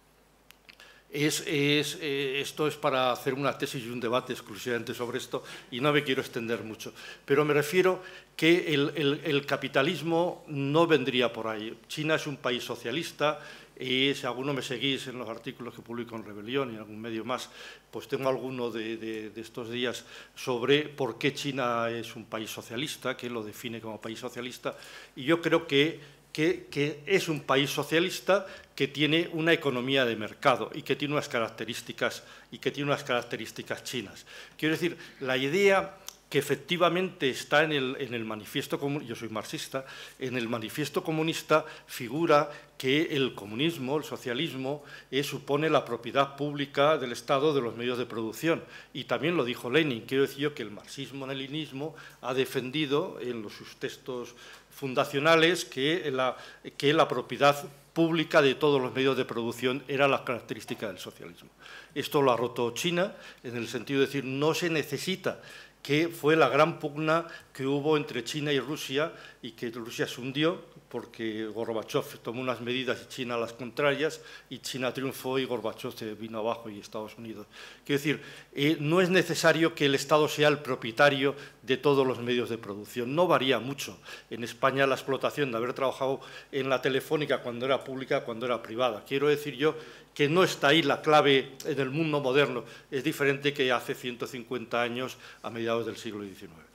eh, esto es para hacer una tesis y un debate exclusivamente sobre esto y no me quiero extender mucho. Pero me refiero que el, capitalismo no vendría por ahí. China es un país socialista y si alguno me seguís en los artículos que publico en Rebelión y en algún medio más, pues tengo alguno de, de estos días sobre por qué China es un país socialista, que lo define como país socialista, y yo creo que que, es un país socialista que tiene una economía de mercado y que tiene unas características y que tiene unas características chinas. Quiero decir, la idea que efectivamente está en el, en el manifiesto comunista, yo soy marxista, en el manifiesto comunista figura que el comunismo, el socialismo, eh, supone la propiedad pública del Estado de los medios de producción. Y también lo dijo Lenin. Quiero decir yo que el marxismo-leninismo ha defendido en los, sus textos fundacionales que la, que la propiedad pública de todos los medios de producción era la característica del socialismo. Esto lo ha roto China en el sentido de decir no se necesita que fue la gran pugna que hubo entre China y Rusia y que Rusia se hundió porque Gorbachev tomó unas medidas y China las contrarias, y China triunfó y Gorbachev se vino abajo y Estados Unidos. Quiero decir, eh, no es necesario que el Estado sea el propietario de todos los medios de producción, no varía mucho. En España la explotación de haber trabajado en la telefónica cuando era pública, cuando era privada. Quiero decir yo que no está ahí la clave en el mundo moderno, es diferente que hace 150 años a mediados del siglo XIX.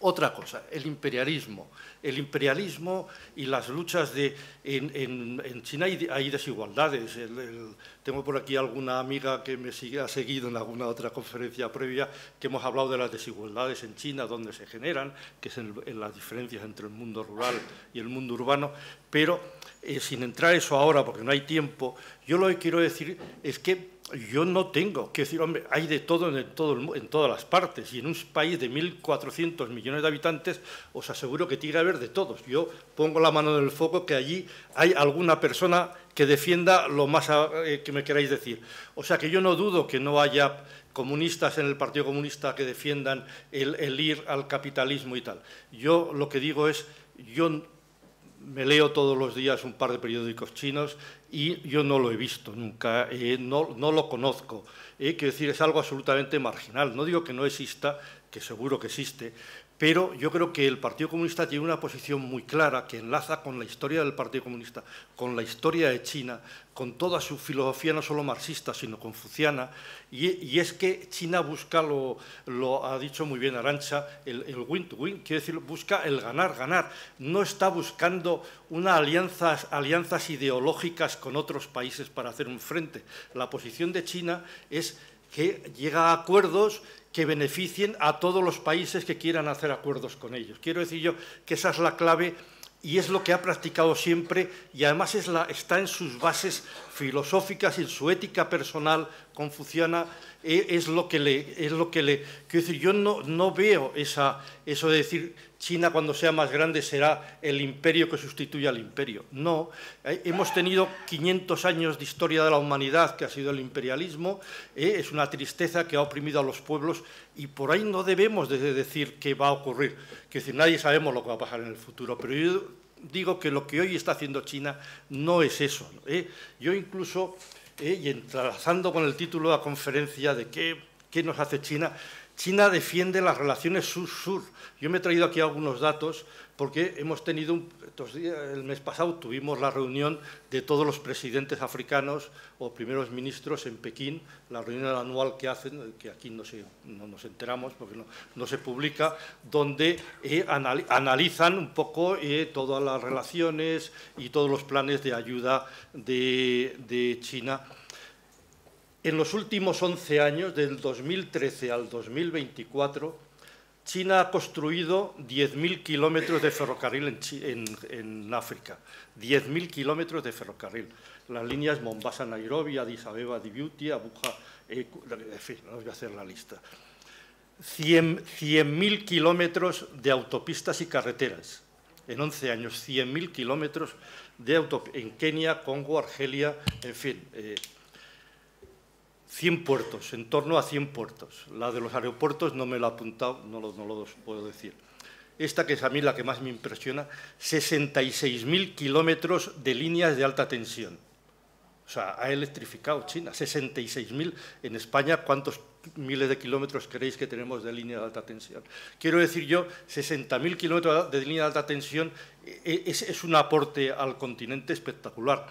Otra cosa, el imperialismo. El imperialismo y las luchas de... En, China hay, desigualdades. tengo por aquí alguna amiga que me sigue, ha seguido en alguna otra conferencia previa que hemos hablado de las desigualdades en China, donde se generan, que es en, las diferencias entre el mundo rural y el mundo urbano. Pero eh, sin entrar eso ahora, porque no hay tiempo, yo lo que quiero decir es que yo no tengo, que decir, hombre, hay de todo en, todo en todas las partes, y en un país de 1.400 millones de habitantes os aseguro que tiene que haber de todos. Yo pongo la mano en el foco que allí hay alguna persona que defienda lo más eh, que me queráis decir. O sea que yo no dudo que no haya comunistas en el Partido Comunista que defiendan el, el ir al capitalismo y tal. Yo lo que digo es, yo me leo todos los días un par de periódicos chinos y yo no lo he visto nunca, eh, no, lo conozco. Eh, quiero decir, es algo absolutamente marginal. No digo que no exista, que seguro que existe, pero yo creo que el Partido Comunista tiene una posición muy clara que enlaza con la historia del Partido Comunista, con la historia de China, con toda su filosofía no solo marxista, sino confuciana, y, es que China busca, lo, ha dicho muy bien Arancha, el win-to-win, quiere decir, busca el ganar, ganar. No está buscando unas alianzas, alianzas ideológicas con otros países para hacer un frente. La posición de China es que llega a acuerdos que beneficien a todos los países que quieran hacer acuerdos con ellos. Quiero decir yo que esa es la clave y es lo que ha practicado siempre y además está en sus bases filosóficas y su ética personal confuciana eh, es lo que le... Es lo que le quiero decir, yo no, no veo esa, eso de decir China cuando sea más grande será el imperio que sustituya al imperio. No, eh, hemos tenido 500 años de historia de la humanidad que ha sido el imperialismo, eh, es una tristeza que ha oprimido a los pueblos y por ahí no debemos de decir qué va a ocurrir. Que decir, nadie sabemos lo que va a pasar en el futuro, pero yo digo que lo que hoy está haciendo China no es eso. ¿eh? Yo incluso, y entrelazando con el título de la conferencia de qué, qué nos hace China, China defiende las relaciones sur-sur. Yo me he traído aquí algunos datos porque hemos tenido, el mes pasado tuvimos la reunión de todos los presidentes africanos o primeros ministros en Pekín, la reunión anual que hacen, que aquí no, nos enteramos porque no, se publica, donde eh, analizan un poco eh, todas las relaciones y todos los planes de ayuda de China. En los últimos 11 años, del 2013 al 2024, China ha construido 10.000 kilómetros de ferrocarril en, África. 10.000 kilómetros de ferrocarril. Las líneas Mombasa-Nairobi, Addis Abeba-Djibouti, Abuja... Eh, en fin, no voy a hacer la lista. 100.000 kilómetros de autopistas y carreteras. En 11 años, 100.000 kilómetros de autopistas. En Kenia, Congo, Argelia, en fin... Eh, 100 puertos, en torno a 100 puertos. La de los aeropuertos no me lo he apuntado, no lo, puedo decir. Esta que es a mí la que más me impresiona, 66.000 kilómetros de líneas de alta tensión. O sea, ha electrificado China, 66.000. En España, ¿cuántos miles de kilómetros creéis que tenemos de línea de alta tensión? Quiero decir yo, 60.000 kilómetros de línea de alta tensión e, es, es un aporte al continente espectacular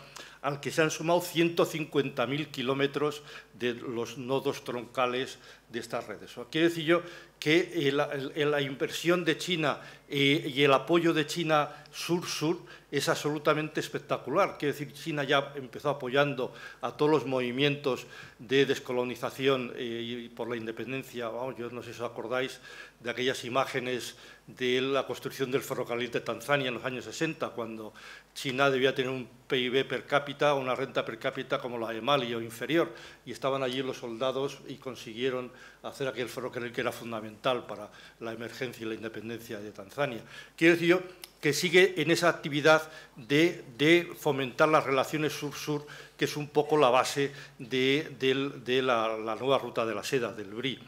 al que se han sumado 150.000 kilómetros de los nodos troncales de estas redes. quiero decir yo que la inversión de China eh, y el apoyo de China sur-sur es absolutamente espectacular. Quiero decir, China ya empezó apoyando a todos los movimientos de descolonización eh, y por la independencia. yo no sé si os acordáis de aquellas imágenes de la construcción del ferrocarril de Tanzania en los años 60, cuando China debía tener un PIB per cápita, una renta per cápita como la de Mali o inferior, y estaban allí los soldados y consiguieron hacer aquel ferrocarril que era fundamental para la emergencia y la independencia de Tanzania. Quiero decir que sigue en esa actividad de, fomentar las relaciones sur-sur, que es un poco la base de, la, nueva ruta de la seda, del BRI.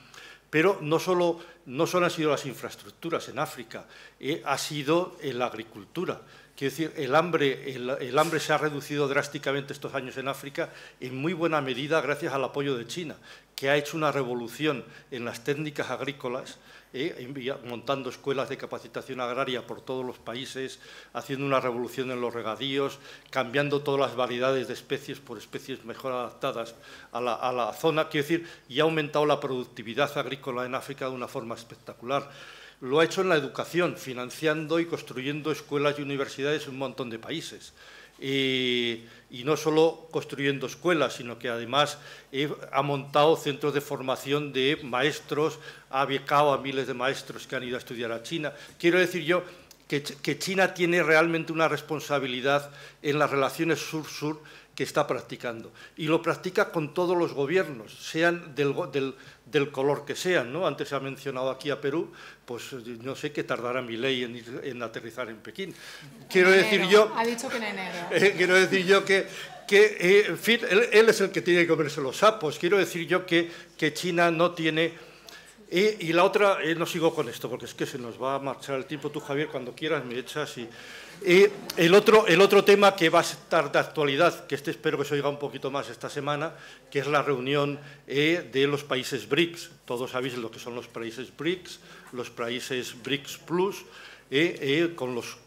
Pero no solo, no han sido las infraestructuras en África, eh, ha sido la agricultura. Quiero decir, el hambre, el, hambre se ha reducido drásticamente estos años en África en muy buena medida gracias al apoyo de China, que ha hecho una revolución en las técnicas agrícolas, montando escuelas de capacitación agraria por todos los países, haciendo una revolución en los regadíos, cambiando todas las variedades de especies por especies mejor adaptadas a la, a la zona. Quiero decir, y ha aumentado la productividad agrícola en África de una forma espectacular lo ha hecho en la educación, financiando y construyendo escuelas y universidades en un montón de países. No solo construyendo escuelas, sino que además ha montado centros de formación de maestros, ha becado a miles de maestros que han ido a estudiar a China. Quiero decir yo que China tiene realmente una responsabilidad en las relaciones sur-sur que está practicando. Y lo practica con todos los gobiernos, sean del, del, color que sean. ¿no? Antes se ha mencionado aquí a Perú, pues no sé qué tardará mi ley en, en aterrizar en Pekín. Quiero decir yo...
Ha dicho que en enero.
Eh, quiero decir yo que, que eh, en fin, él, es el que tiene que comerse los sapos. Quiero decir yo que, que China no tiene... y la otra, eh, no sigo con esto, porque es que se nos va a marchar el tiempo. Tú, Javier, cuando quieras me echas y... El otro, el otro tema que va a estar de actualidad, que este espero que se oiga un poquito más esta semana, que es la reunión eh, de los países BRICS. Todos sabéis lo que son los países BRICS, los países BRICS Plus, eh, eh, con los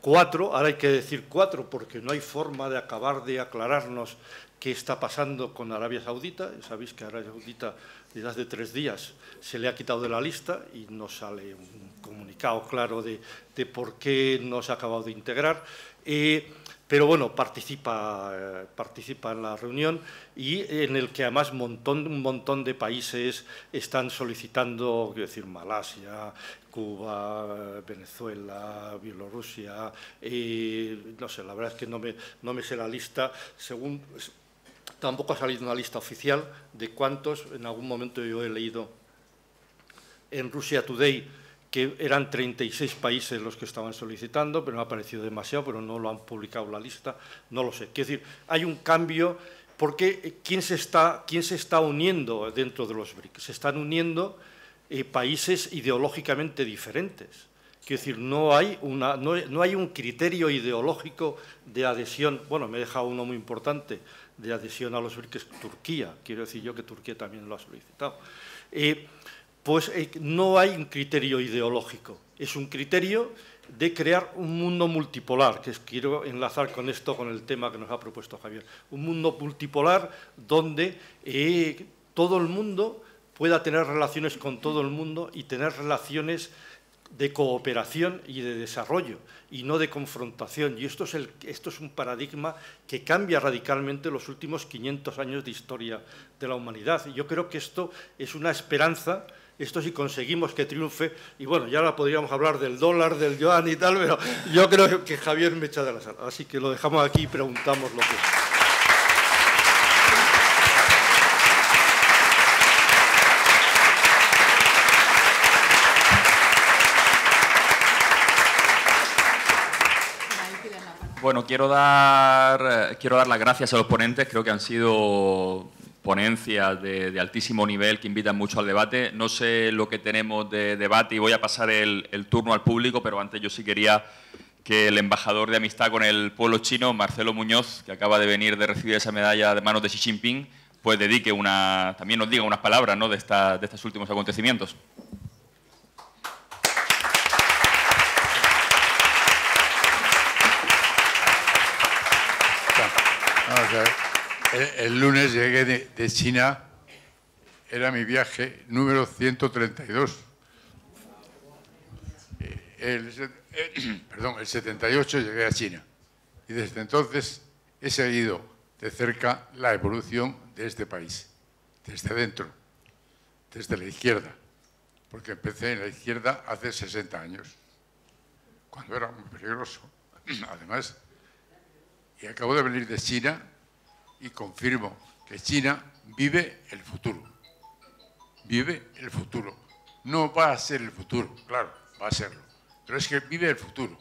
cuatro, ahora hay que decir cuatro porque no hay forma de acabar de aclararnos qué está pasando con Arabia Saudita. Sabéis que Arabia Saudita desde hace tres días se le ha quitado de la lista y no sale un comunicado claro de, por qué no se ha acabado de integrar. Eh, pero bueno, participa, eh, participa en la reunión y en el que además un montón de países están solicitando, quiero decir, Malasia, Cuba, Venezuela, Bielorrusia, eh, no sé, la verdad es que no me, no me sé la lista, según tampoco ha salido una lista oficial de cuántos, en algún momento yo he leído en Rusia Today que eran 36 países los que estaban solicitando, pero no ha parecido demasiado, pero no lo han publicado la lista, no lo sé. Quiero decir, hay un cambio, porque ¿quién se está, quién se está uniendo dentro de los BRICS? Se están uniendo eh, países ideológicamente diferentes. Quiero decir, no hay, una, no, no hay un criterio ideológico de adhesión, bueno, me he dejado uno muy importante, de adhesión a los BRICS, Turquía, quiero decir yo que Turquía también lo ha solicitado. Eh, pues eh, no hay un criterio ideológico, es un criterio de crear un mundo multipolar, que quiero enlazar con esto, con el tema que nos ha propuesto Javier. Un mundo multipolar donde eh, todo el mundo pueda tener relaciones con todo el mundo y tener relaciones de cooperación y de desarrollo y no de confrontación. Y esto es, el, esto es un paradigma que cambia radicalmente los últimos 500 años de historia de la humanidad. Y yo creo que esto es una esperanza esto si conseguimos que triunfe, y bueno, ya ahora podríamos hablar del dólar, del yuan y tal, pero yo creo que Javier me echa de la sala. Así que lo dejamos aquí y preguntamos lo que
Bueno, quiero dar, quiero dar las gracias a los ponentes, creo que han sido ponencias de, altísimo nivel que invitan mucho al debate. No sé lo que tenemos de debate y voy a pasar el, turno al público, pero antes yo sí quería que el embajador de amistad con el pueblo chino, Marcelo Muñoz, que acaba de venir de recibir esa medalla de manos de Xi Jinping, pues dedique una, también nos diga unas palabras ¿no? de, estos últimos acontecimientos.
El, lunes llegué de, China, era mi viaje número 132. Eh, el, eh, perdón, el 78 llegué a China. Y desde entonces he seguido de cerca la evolución de este país, desde dentro, desde la izquierda, porque empecé en la izquierda hace 60 años, cuando era muy peligroso, además, y acabo de venir de China y confirmo que China vive el futuro. Vive el futuro. No va a ser el futuro, claro, va a serlo. Pero es que vive el futuro.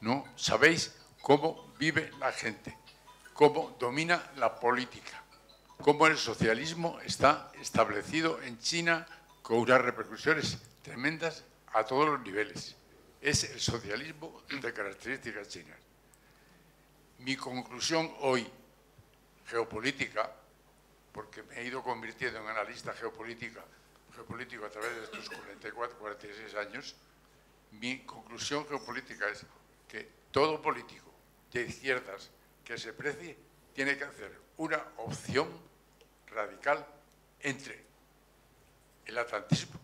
No sabéis cómo vive la gente, cómo domina la política, cómo el socialismo está establecido en China con unas repercusiones tremendas a todos los niveles. Es el socialismo de características chinas. Mi conclusión hoy geopolítica, porque me he ido convirtiendo en analista geopolítica, geopolítico a través de estos 44, 46 años, mi conclusión geopolítica es que todo político de izquierdas que se precie tiene que hacer una opción radical entre el atlantismo,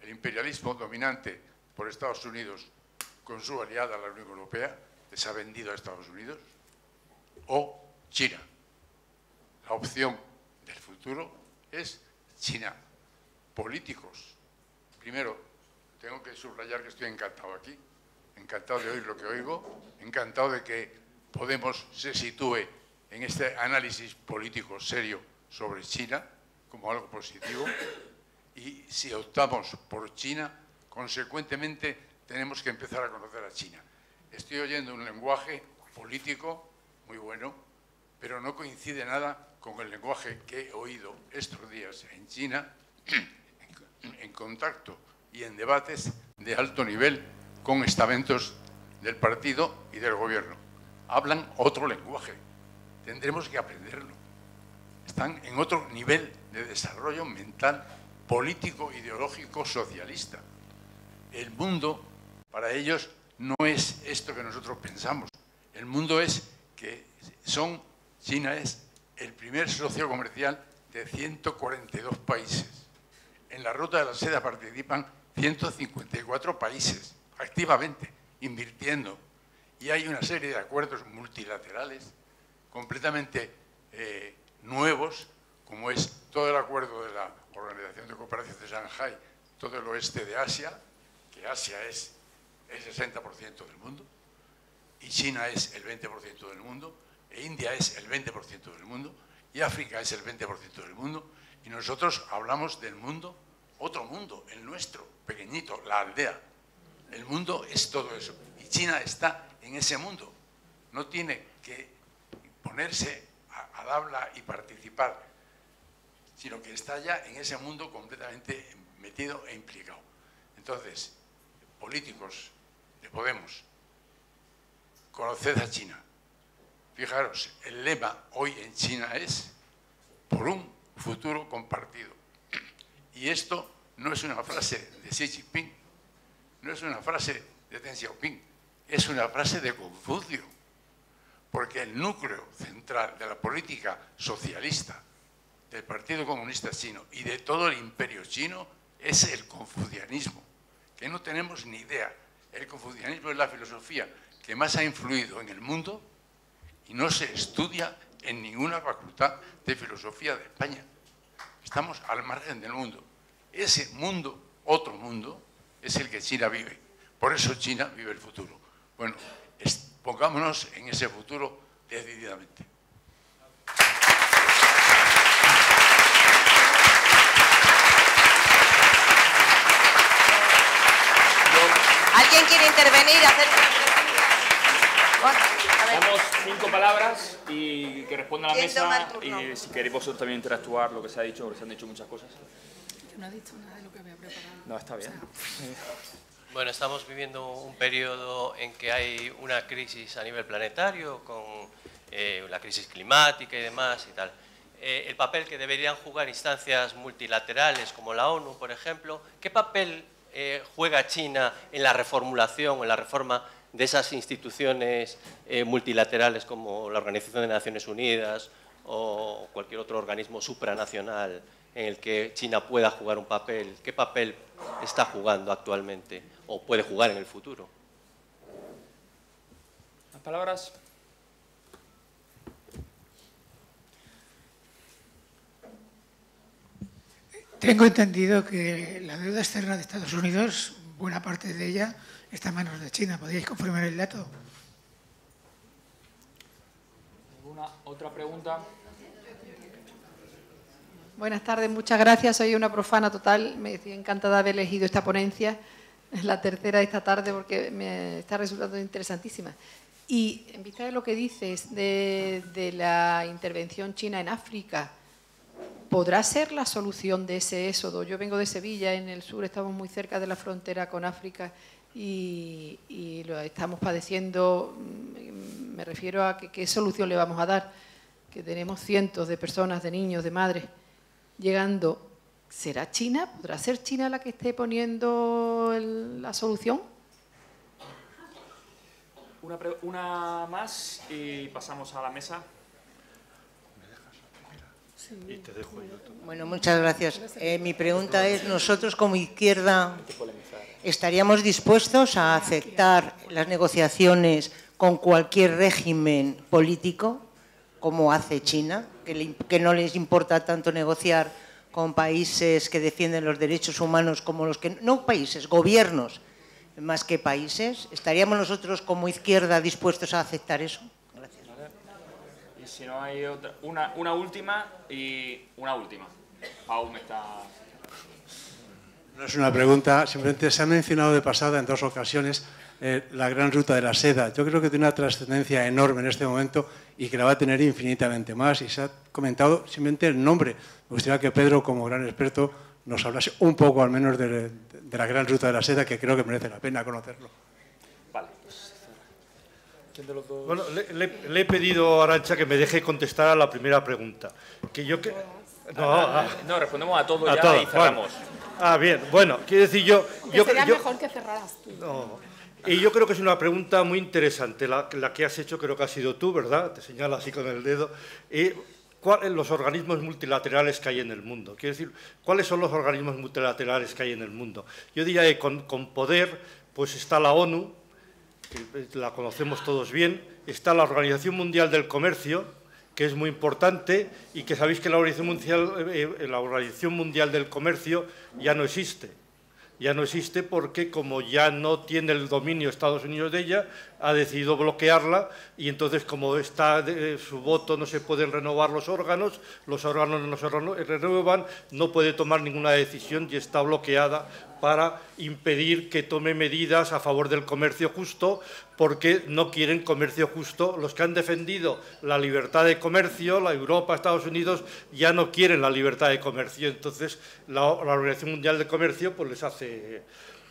el imperialismo dominante por Estados Unidos con su aliada la Unión Europea, que se ha vendido a Estados Unidos, o China. La opción del futuro es China. Políticos. Primero, tengo que subrayar que estoy encantado aquí, encantado de oír lo que oigo, encantado de que Podemos se sitúe en este análisis político serio sobre China como algo positivo y si optamos por China, consecuentemente tenemos que empezar a conocer a China. Estoy oyendo un lenguaje político muy bueno, pero no coincide nada con el lenguaje que he oído estos días en China, en contacto y en debates de alto nivel con estamentos del partido y del gobierno. Hablan otro lenguaje, tendremos que aprenderlo. Están en otro nivel de desarrollo mental, político, ideológico, socialista. El mundo, para ellos, no es esto que nosotros pensamos. El mundo es que son China es el primer socio comercial de 142 países. En la ruta de la seda participan 154 países activamente, invirtiendo. Y hay una serie de acuerdos multilaterales completamente eh, nuevos, como es todo el acuerdo de la Organización de Cooperación de Shanghai, todo el oeste de Asia, que Asia es el 60% del mundo, y China es el 20% del mundo, e India es el 20% del mundo, y África es el 20% del mundo, y nosotros hablamos del mundo, otro mundo, el nuestro, pequeñito, la aldea. El mundo es todo eso. Y China está en ese mundo. No tiene que ponerse al habla y participar, sino que está ya en ese mundo completamente metido e implicado. Entonces, políticos de Podemos, conoced a China. Fijaros, el lema hoy en China es por un futuro compartido. Y esto no es una frase de Xi Jinping, no es una frase de Deng Xiaoping, es una frase de Confucio, porque el núcleo central de la política socialista del Partido Comunista Chino y de todo el imperio chino es el confucianismo, que no tenemos ni idea. El confucianismo es la filosofía que más ha influido en el mundo y no se estudia en ninguna facultad de filosofía de España. Estamos al margen del mundo. Ese mundo, otro mundo, es el que China vive. Por eso China vive el futuro. Bueno, pongámonos en ese futuro decididamente.
¿Alguien quiere intervenir? Hacer...
Damos cinco palabras y que responda a la mesa y si queréis vosotros también interactuar lo que se ha dicho, porque se han dicho muchas cosas.
Yo no he dicho nada de lo que había preparado.
No, está bien.
Bueno, estamos viviendo un periodo en que hay una crisis a nivel planetario con eh, la crisis climática y demás y tal. Eh, el papel que deberían jugar instancias multilaterales como la ONU, por ejemplo, ¿qué papel eh, juega China en la reformulación, en la reforma de esas instituciones eh, multilaterales como la Organización de Naciones Unidas o cualquier otro organismo supranacional en el que China pueda jugar un papel? ¿Qué papel está jugando actualmente o puede jugar en el futuro?
Las palabras.
Tengo entendido que la deuda externa de Estados Unidos, buena parte de ella, está en manos de China. ¿Podríais confirmar el dato?
¿Alguna otra pregunta?
Buenas tardes, muchas gracias. Soy una profana total. Me decía encantada de haber elegido esta ponencia. Es la tercera de esta tarde porque me está resultando interesantísima. Y en vista de lo que dices de, de la intervención china en África, ¿podrá ser la solución de ese éxodo? Yo vengo de Sevilla, en el sur estamos muy cerca de la frontera con África y, lo estamos padeciendo, mm, me refiero a qué solución le vamos a dar, que tenemos cientos de personas, de niños, de madres, llegando. ¿Será China? ¿Podrá ser China la que esté poniendo la solución?
Una, una más y pasamos a la mesa.
Bueno, muchas gracias. Eh, mi pregunta es, nosotros como izquierda estaríamos dispuestos a aceptar las negociaciones con cualquier régimen político, como hace China, que, no les importa tanto negociar con países que defienden los derechos humanos como los que... No países, gobiernos, más que países. ¿Estaríamos nosotros como izquierda dispuestos a aceptar eso?
Si no hay otra... Una, una última y una última. Pau me está...
No es una pregunta, simplemente se ha mencionado de pasada en dos ocasiones eh, la gran ruta de la seda. Yo creo que tiene una trascendencia enorme en este momento y que la va a tener infinitamente más. Y se ha comentado simplemente el nombre. Me gustaría que Pedro, como gran experto, nos hablase un poco al menos de, la gran ruta de la seda, que creo que merece la pena conocerlo.
Bueno, le, he pedido a Arancha que me deje contestar a la primera pregunta. Que yo que...
No, no, respondemos a todo ya y cerramos.
Ah, bien. Bueno, quiero decir yo... yo
sería mejor que cerraras tú.
No. Y yo creo que es una pregunta muy interesante, la, que has hecho creo que ha sido tú, ¿verdad? Te señala así con el dedo. Y, ¿Cuáles los organismos multilaterales que hay en el mundo? Quiero decir, ¿cuáles son los organismos multilaterales que hay en el mundo? Yo diría que con, con poder, pues está la ONU, que la conocemos todos bien, está la Organización Mundial del Comercio, que es muy importante y que sabéis que la Organización Mundial, eh, eh, la Organización Mundial del Comercio ya no existe. Ya no existe porque como ya no tiene el dominio Estados Unidos de ella, ha decidido bloquearla y entonces como está su voto no se pueden renovar los órganos, los órganos no se renuevan, no puede tomar ninguna decisión y está bloqueada para impedir que tome medidas a favor del comercio justo, porque no quieren comercio justo. Los que han defendido la libertad de comercio, la Europa, Estados Unidos, ya no quieren la libertad de comercio. Entonces, la, la Organización Mundial de Comercio pues, les hace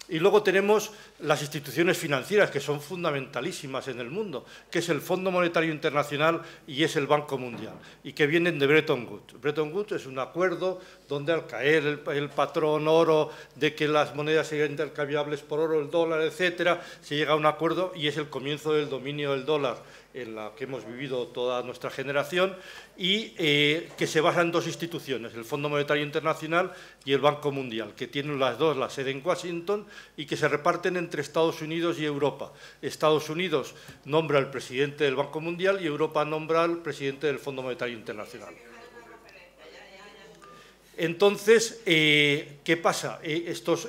y luego tenemos las instituciones financieras, que son fundamentalísimas en el mundo, que es el Fondo Monetario Internacional y es el Banco Mundial, y que vienen de Bretton Woods. Bretton Woods es un acuerdo donde al caer el, patrón oro de que las monedas sean intercambiables por oro, el dólar, etcétera, se llega a un acuerdo y es el comienzo del dominio del dólar en la que hemos vivido toda nuestra generación y eh, que se basa en dos instituciones, el Fondo Monetario Internacional y el Banco Mundial, que tienen las dos la sede en Washington y que se reparten entre Estados Unidos y Europa. Estados Unidos nombra al presidente del Banco Mundial y Europa nombra al presidente del Fondo Monetario Internacional. Entonces, eh, ¿qué pasa? Eh, estos,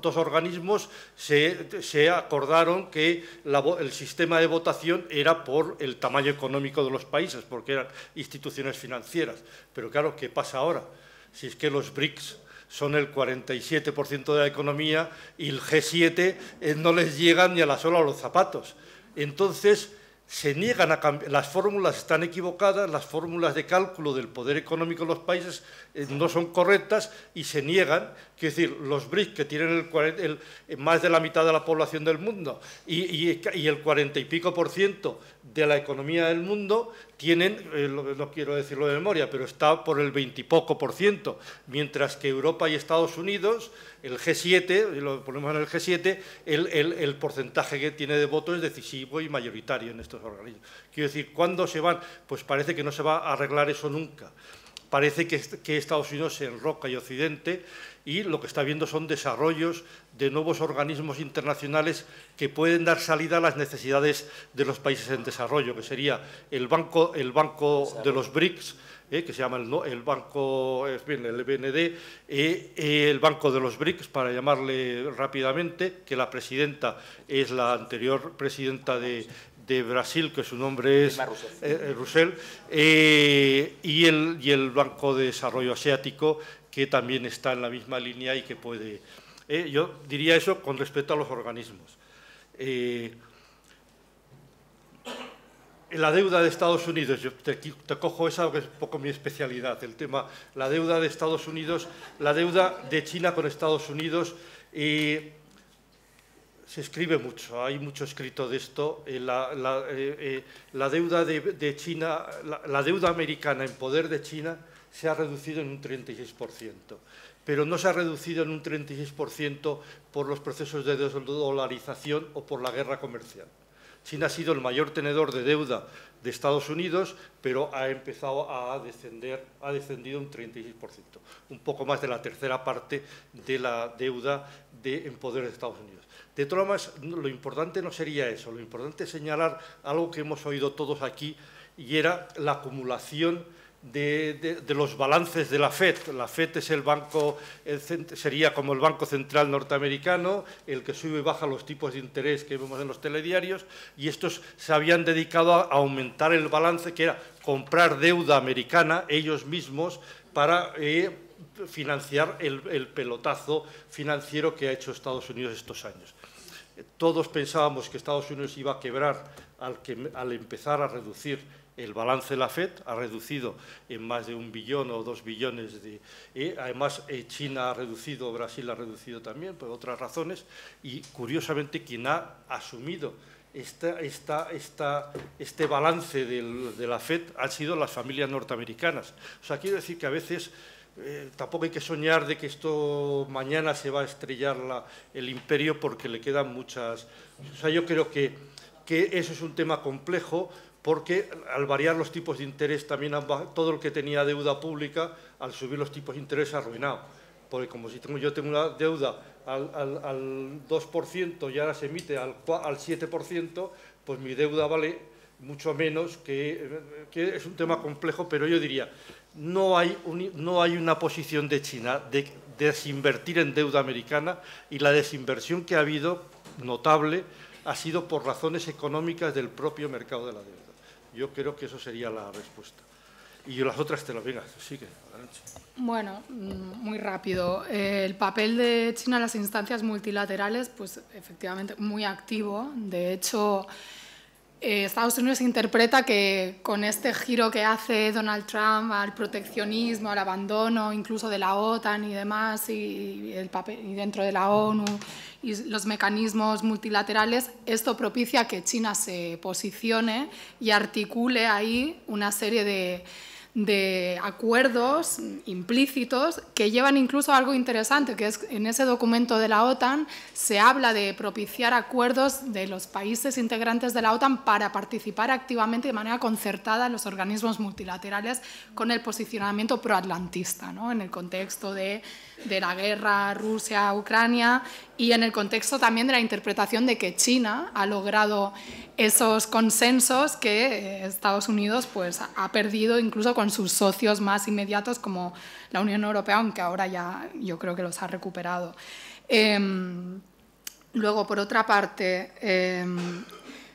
dos organismos se, acordaron que el sistema de votación era por el tamaño económico de los países, porque eran instituciones financieras. Pero claro, ¿qué pasa ahora? Si es que los BRICS son el 47% de la economía y el G7 eh, no les llegan ni a la sola los zapatos. Entonces, se niegan a cambiar, las fórmulas están equivocadas, las fórmulas de cálculo del poder económico de los países no son correctas y se niegan, quiero decir, los BRICS que tienen el, eh, más de la mitad de la población del mundo y, el 40 y pico por ciento de la economía del mundo tienen, eh, no quiero decirlo de memoria, pero está por el 20 y poco por ciento, mientras que Europa y Estados Unidos el G7, lo ponemos en el G7, el, porcentaje que tiene de votos es decisivo y mayoritario en estos organismos. Quiero decir, ¿cuándo se van? Pues parece que no se va a arreglar eso nunca. Parece que, que Estados Unidos se enroca y Occidente y lo que está viendo son desarrollos de nuevos organismos internacionales que pueden dar salida a las necesidades de los países en desarrollo, que sería el Banco, el banco de los BRICS, eh, que se llama el, Banco, el BND, eh, eh, el Banco de los BRICS, para llamarle rápidamente, que la presidenta es la anterior presidenta de, Brasil, que su nombre es Roussel, y, el, y el Banco de Desarrollo Asiático, que también está en la misma línea y que puede... yo diría eso con respecto a los organismos. La deuda de Estados Unidos, yo te, cojo esa que es un poco mi especialidad, el tema, la deuda de Estados Unidos, la deuda de China con Estados Unidos, se escribe mucho, hay mucho escrito de esto, eh, eh, la, deuda de, China, la, deuda americana en poder de China se ha reducido en un 36%, pero no se ha reducido en un 36% por los procesos de desdolarización o por la guerra comercial. China ha sido el mayor tenedor de deuda de Estados Unidos, pero ha empezado a descender, ha descendido un 36%, un poco más de la tercera parte de la deuda de, en poder de Estados Unidos. De todas formas, lo importante no sería eso, lo importante es señalar algo que hemos oído todos aquí, y era la acumulación de, los balances de la FED. La FED es el banco, sería como el Banco Central norteamericano, el que sube y baja los tipos de interés que vemos en los telediarios, y estos se habían dedicado a aumentar el balance, que era comprar deuda americana ellos mismos para eh, financiar el, pelotazo financiero que ha hecho Estados Unidos estos años. Todos pensábamos que Estados Unidos iba a quebrar al, que, al empezar a reducir el balance de la FED ha reducido en más de un billón o dos billones de... Eh, además, China ha reducido, Brasil ha reducido también, por otras razones, y curiosamente quien ha asumido este balance de la FED han sido las familias norteamericanas. O sea, quiero decir que a veces... Eh, tampoco hay que soñar de que esto mañana se va a estrellar el imperio porque le quedan muchas... O sea, yo creo que, eso es un tema complejo, porque al variar los tipos de interés también todo el que tenía deuda pública, al subir los tipos de interés ha arruinado. Porque como si yo tengo una deuda al, 2% y ahora se emite al, 7%, pues mi deuda vale mucho menos, que, es un tema complejo, pero yo diría, no hay, no hay una posición de China de desinvertir en deuda americana y la desinversión que ha habido, notable, ha sido por razones económicas del propio mercado de la deuda. Yo creo que eso sería la respuesta. Y las otras te las venga, sigue.
Bueno, mm, muy rápido. Eh, el papel de China en las instancias multilaterales, pues efectivamente muy activo. De hecho, eh, Estados Unidos interpreta que con este giro que hace Donald Trump al proteccionismo, al abandono incluso de la OTAN y demás, el papel, y dentro de la ONU y los mecanismos multilaterales, esto propicia que China se posicione y articule ahí una serie de, de acuerdos implícitos que llevan incluso a algo interesante, que es en ese documento de la OTAN se habla de propiciar acuerdos de los países integrantes de la OTAN para participar activamente de manera concertada en los organismos multilaterales con el posicionamiento proatlantista, ¿no? en el contexto de, de la guerra Rusia-Ucrania y en el contexto también de la interpretación de que China ha logrado esos consensos que eh, Estados Unidos pues, ha perdido incluso con sus socios más inmediatos como la Unión Europea, aunque ahora ya yo creo que los ha recuperado. Em, luego, por otra parte, em,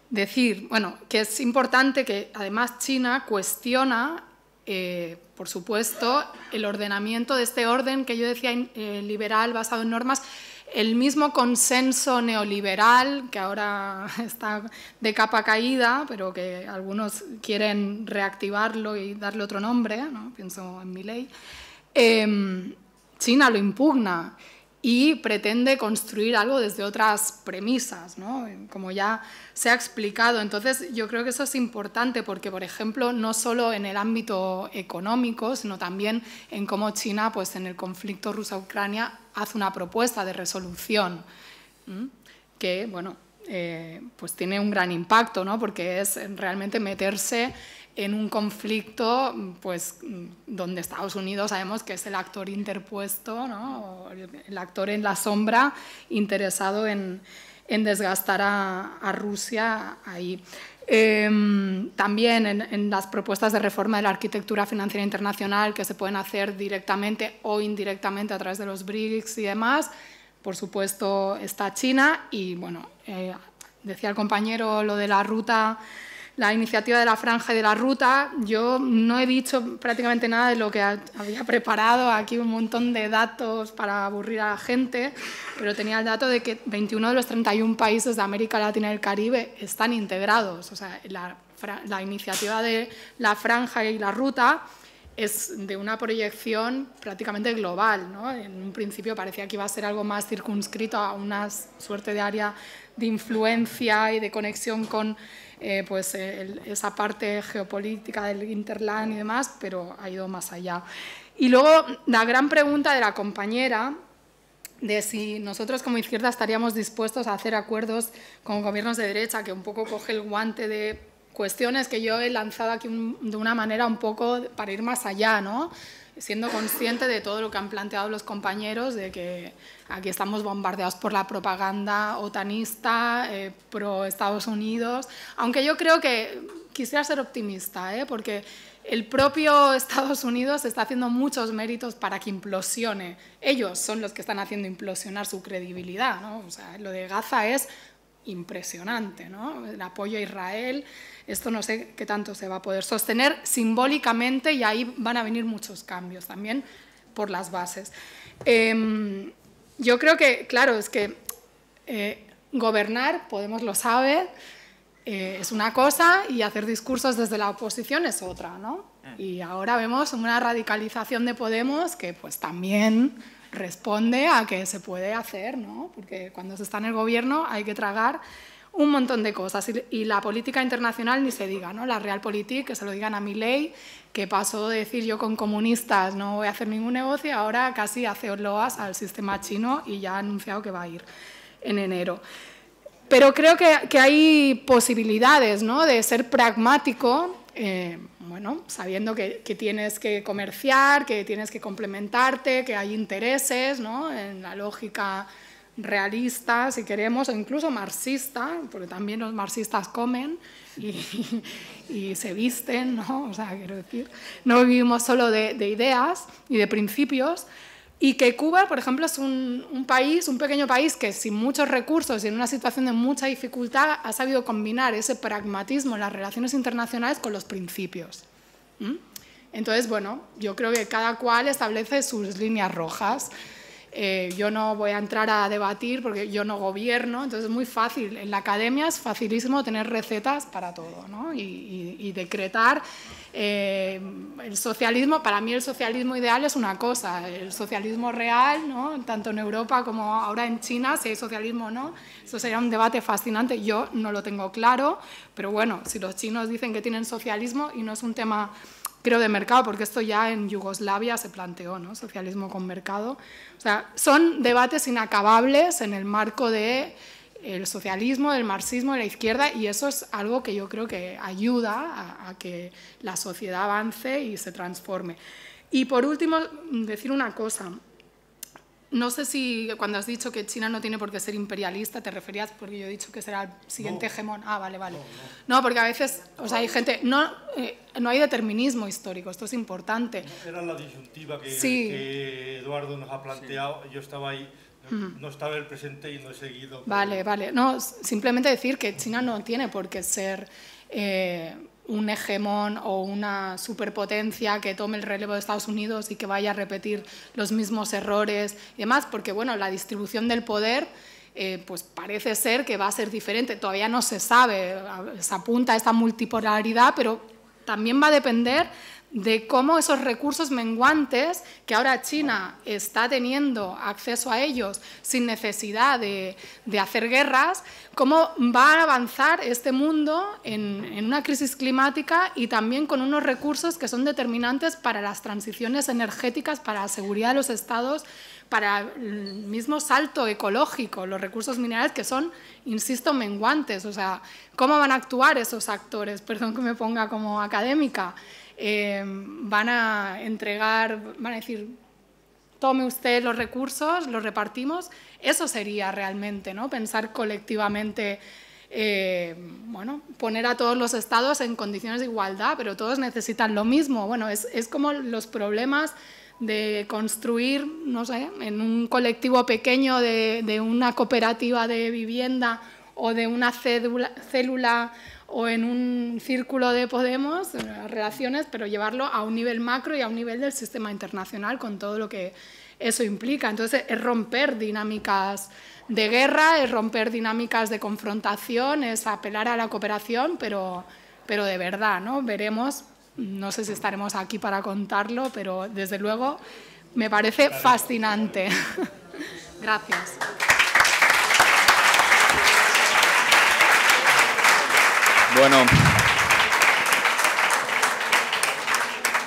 decir bueno, que es importante que además China cuestiona, eh, por supuesto, el ordenamiento de este orden que yo decía eh, liberal basado en normas el mismo consenso neoliberal, que ahora está de capa caída, pero que algunos quieren reactivarlo y darle otro nombre, pienso en mi ley, em, China lo impugna y pretende construir algo desde otras premisas, ¿no? como ya se ha explicado. Entonces, yo creo que eso es importante porque, por ejemplo, no solo en el ámbito económico, sino también en cómo China, pues, en el conflicto ruso-Ucrania, hace una propuesta de resolución que, bueno, eh, pues tiene un gran impacto, ¿no? porque es realmente meterse en un conflicto pues, donde Estados Unidos sabemos que es el actor interpuesto, ¿no? el actor en la sombra interesado en, en desgastar a, a, Rusia ahí. Em, también en, las propuestas de reforma de la arquitectura financiera internacional que se pueden hacer directamente o indirectamente a través de los BRICS y demás, por supuesto está China y bueno, eh, decía el compañero lo de la ruta la iniciativa de la franja y de la ruta. Yo no he dicho prácticamente nada de lo que había preparado, aquí un montón de datos para aburrir a la gente, pero tenía el dato de que 21 de los 31 países de América Latina y el Caribe están integrados. O sea, la, la iniciativa de la franja y la ruta es de una proyección prácticamente global. ¿no? En un principio parecía que iba a ser algo más circunscrito a una suerte de área de influencia y de conexión con eh, pues, esa parte geopolítica del Interland y demás, pero ha ido más allá. Y luego la gran pregunta de la compañera de si nosotros como izquierda estaríamos dispuestos a hacer acuerdos con gobiernos de derecha, que un poco coge el guante de cuestiones que yo he lanzado aquí de una manera un poco para ir más allá, ¿no? Siendo consciente de todo lo que han planteado los compañeros, de que aquí estamos bombardeados por la propaganda otanista, eh, pro Estados Unidos, aunque yo creo que quisiera ser optimista, ¿eh? porque el propio Estados Unidos está haciendo muchos méritos para que implosione. Ellos son los que están haciendo implosionar su credibilidad. ¿no? O sea, lo de Gaza es impresionante, ¿no? el apoyo a Israel, esto no sé qué tanto se va a poder sostener simbólicamente y ahí van a venir muchos cambios también por las bases. Em, yo creo que, claro, es que eh, gobernar, Podemos lo sabe, eh, es una cosa y hacer discursos desde la oposición es otra, ¿no? Mm. Y ahora vemos una radicalización de Podemos que pues también responde a que se puede hacer, ¿no? Porque cuando se está en el gobierno hay que tragar un montón de cosas. Y, la política internacional ni se diga, ¿no? La realpolitik, que se lo digan a mi ley, que pasó de decir yo con comunistas no voy a hacer ningún negocio, ahora casi hace loas al sistema chino y ya ha anunciado que va a ir en enero. Pero creo que, que hay posibilidades ¿no? de ser pragmático eh, bueno, sabiendo que, tienes que comerciar, que tienes que complementarte, que hay intereses, ¿no? En la lógica realista, si queremos, o incluso marxista, porque también los marxistas comen y, se visten, ¿no? O sea, quiero decir, no vivimos solo de, ideas y de principios, Y que Cuba, por ejemplo, es un, país, un pequeño país que sin muchos recursos y en una situación de mucha dificultad ha sabido combinar ese pragmatismo en las relaciones internacionales con los principios. Entonces, bueno, yo creo que cada cual establece sus líneas rojas. Eh, yo no voy a entrar a debatir porque yo no gobierno, entonces es muy fácil. En la academia es facilísimo tener recetas para todo ¿no? y, decretar. Eh, el socialismo, para mí el socialismo ideal es una cosa, el socialismo real, ¿no? tanto en Europa como ahora en China, si hay socialismo o no, eso sería un debate fascinante. Yo no lo tengo claro, pero bueno, si los chinos dicen que tienen socialismo y no es un tema creo, de mercado, porque esto ya en Yugoslavia se planteó, ¿no? Socialismo con mercado. O sea, son debates inacabables en el marco de el socialismo, del marxismo, de la izquierda, y eso es algo que yo creo que ayuda a, a que la sociedad avance y se transforme. Y por último, decir una cosa. No sé si cuando has dicho que China no tiene por qué ser imperialista, te referías porque yo he dicho que será el siguiente hegemón. Ah, vale, vale. No, porque a veces, o sea, hay gente, no, eh, no hay determinismo histórico, esto es importante.
Era la disyuntiva que, Eduardo nos ha planteado, yo estaba ahí, no estaba en el presente y no he seguido.
Vale, vale. No, simplemente decir que China no tiene por qué ser... Eh, un hegemón o una superpotencia que tome el relevo de Estados Unidos y que vaya a repetir los mismos errores y demás, porque bueno, la distribución del poder eh, pues parece ser que va a ser diferente, todavía no se sabe, se apunta a esta multipolaridad, pero también va a depender de cómo esos recursos menguantes, que ahora China está teniendo acceso a ellos sin necesidad de, hacer guerras, cómo va a avanzar este mundo en, en, una crisis climática y también con unos recursos que son determinantes para las transiciones energéticas, para la seguridad de los estados, para el mismo salto ecológico, los recursos minerales que son, insisto, menguantes. O sea, ¿cómo van a actuar esos actores? Perdón que me ponga como académica. Eh, van a entregar, van a decir, tome usted los recursos, los repartimos. Eso sería realmente, ¿no? Pensar colectivamente, eh, bueno, poner a todos los estados en condiciones de igualdad, pero todos necesitan lo mismo. Bueno, es, es como los problemas de construir, no sé, en un colectivo pequeño de, una cooperativa de vivienda o de una célula o en un círculo de Podemos, relaciones, pero llevarlo a un nivel macro y a un nivel del sistema internacional con todo lo que eso implica. Entonces, es romper dinámicas de guerra, es romper dinámicas de confrontación, es apelar a la cooperación, pero, pero de verdad, ¿no? Veremos, no sé si estaremos aquí para contarlo, pero desde luego me parece fascinante. Gracias.
Bueno,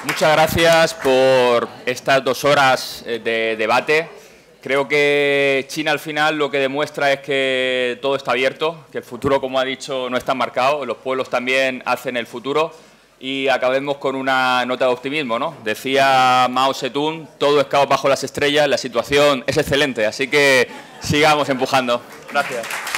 muchas gracias por estas dos horas eh, de debate. Creo que China al final lo que demuestra es que todo está abierto, que el futuro, como ha dicho, no está marcado, los pueblos también hacen el futuro y acabemos con una nota de optimismo, ¿no? Decía Mao Zedong, todo es caos bajo las estrellas, la situación es excelente, así que sigamos empujando. Gracias.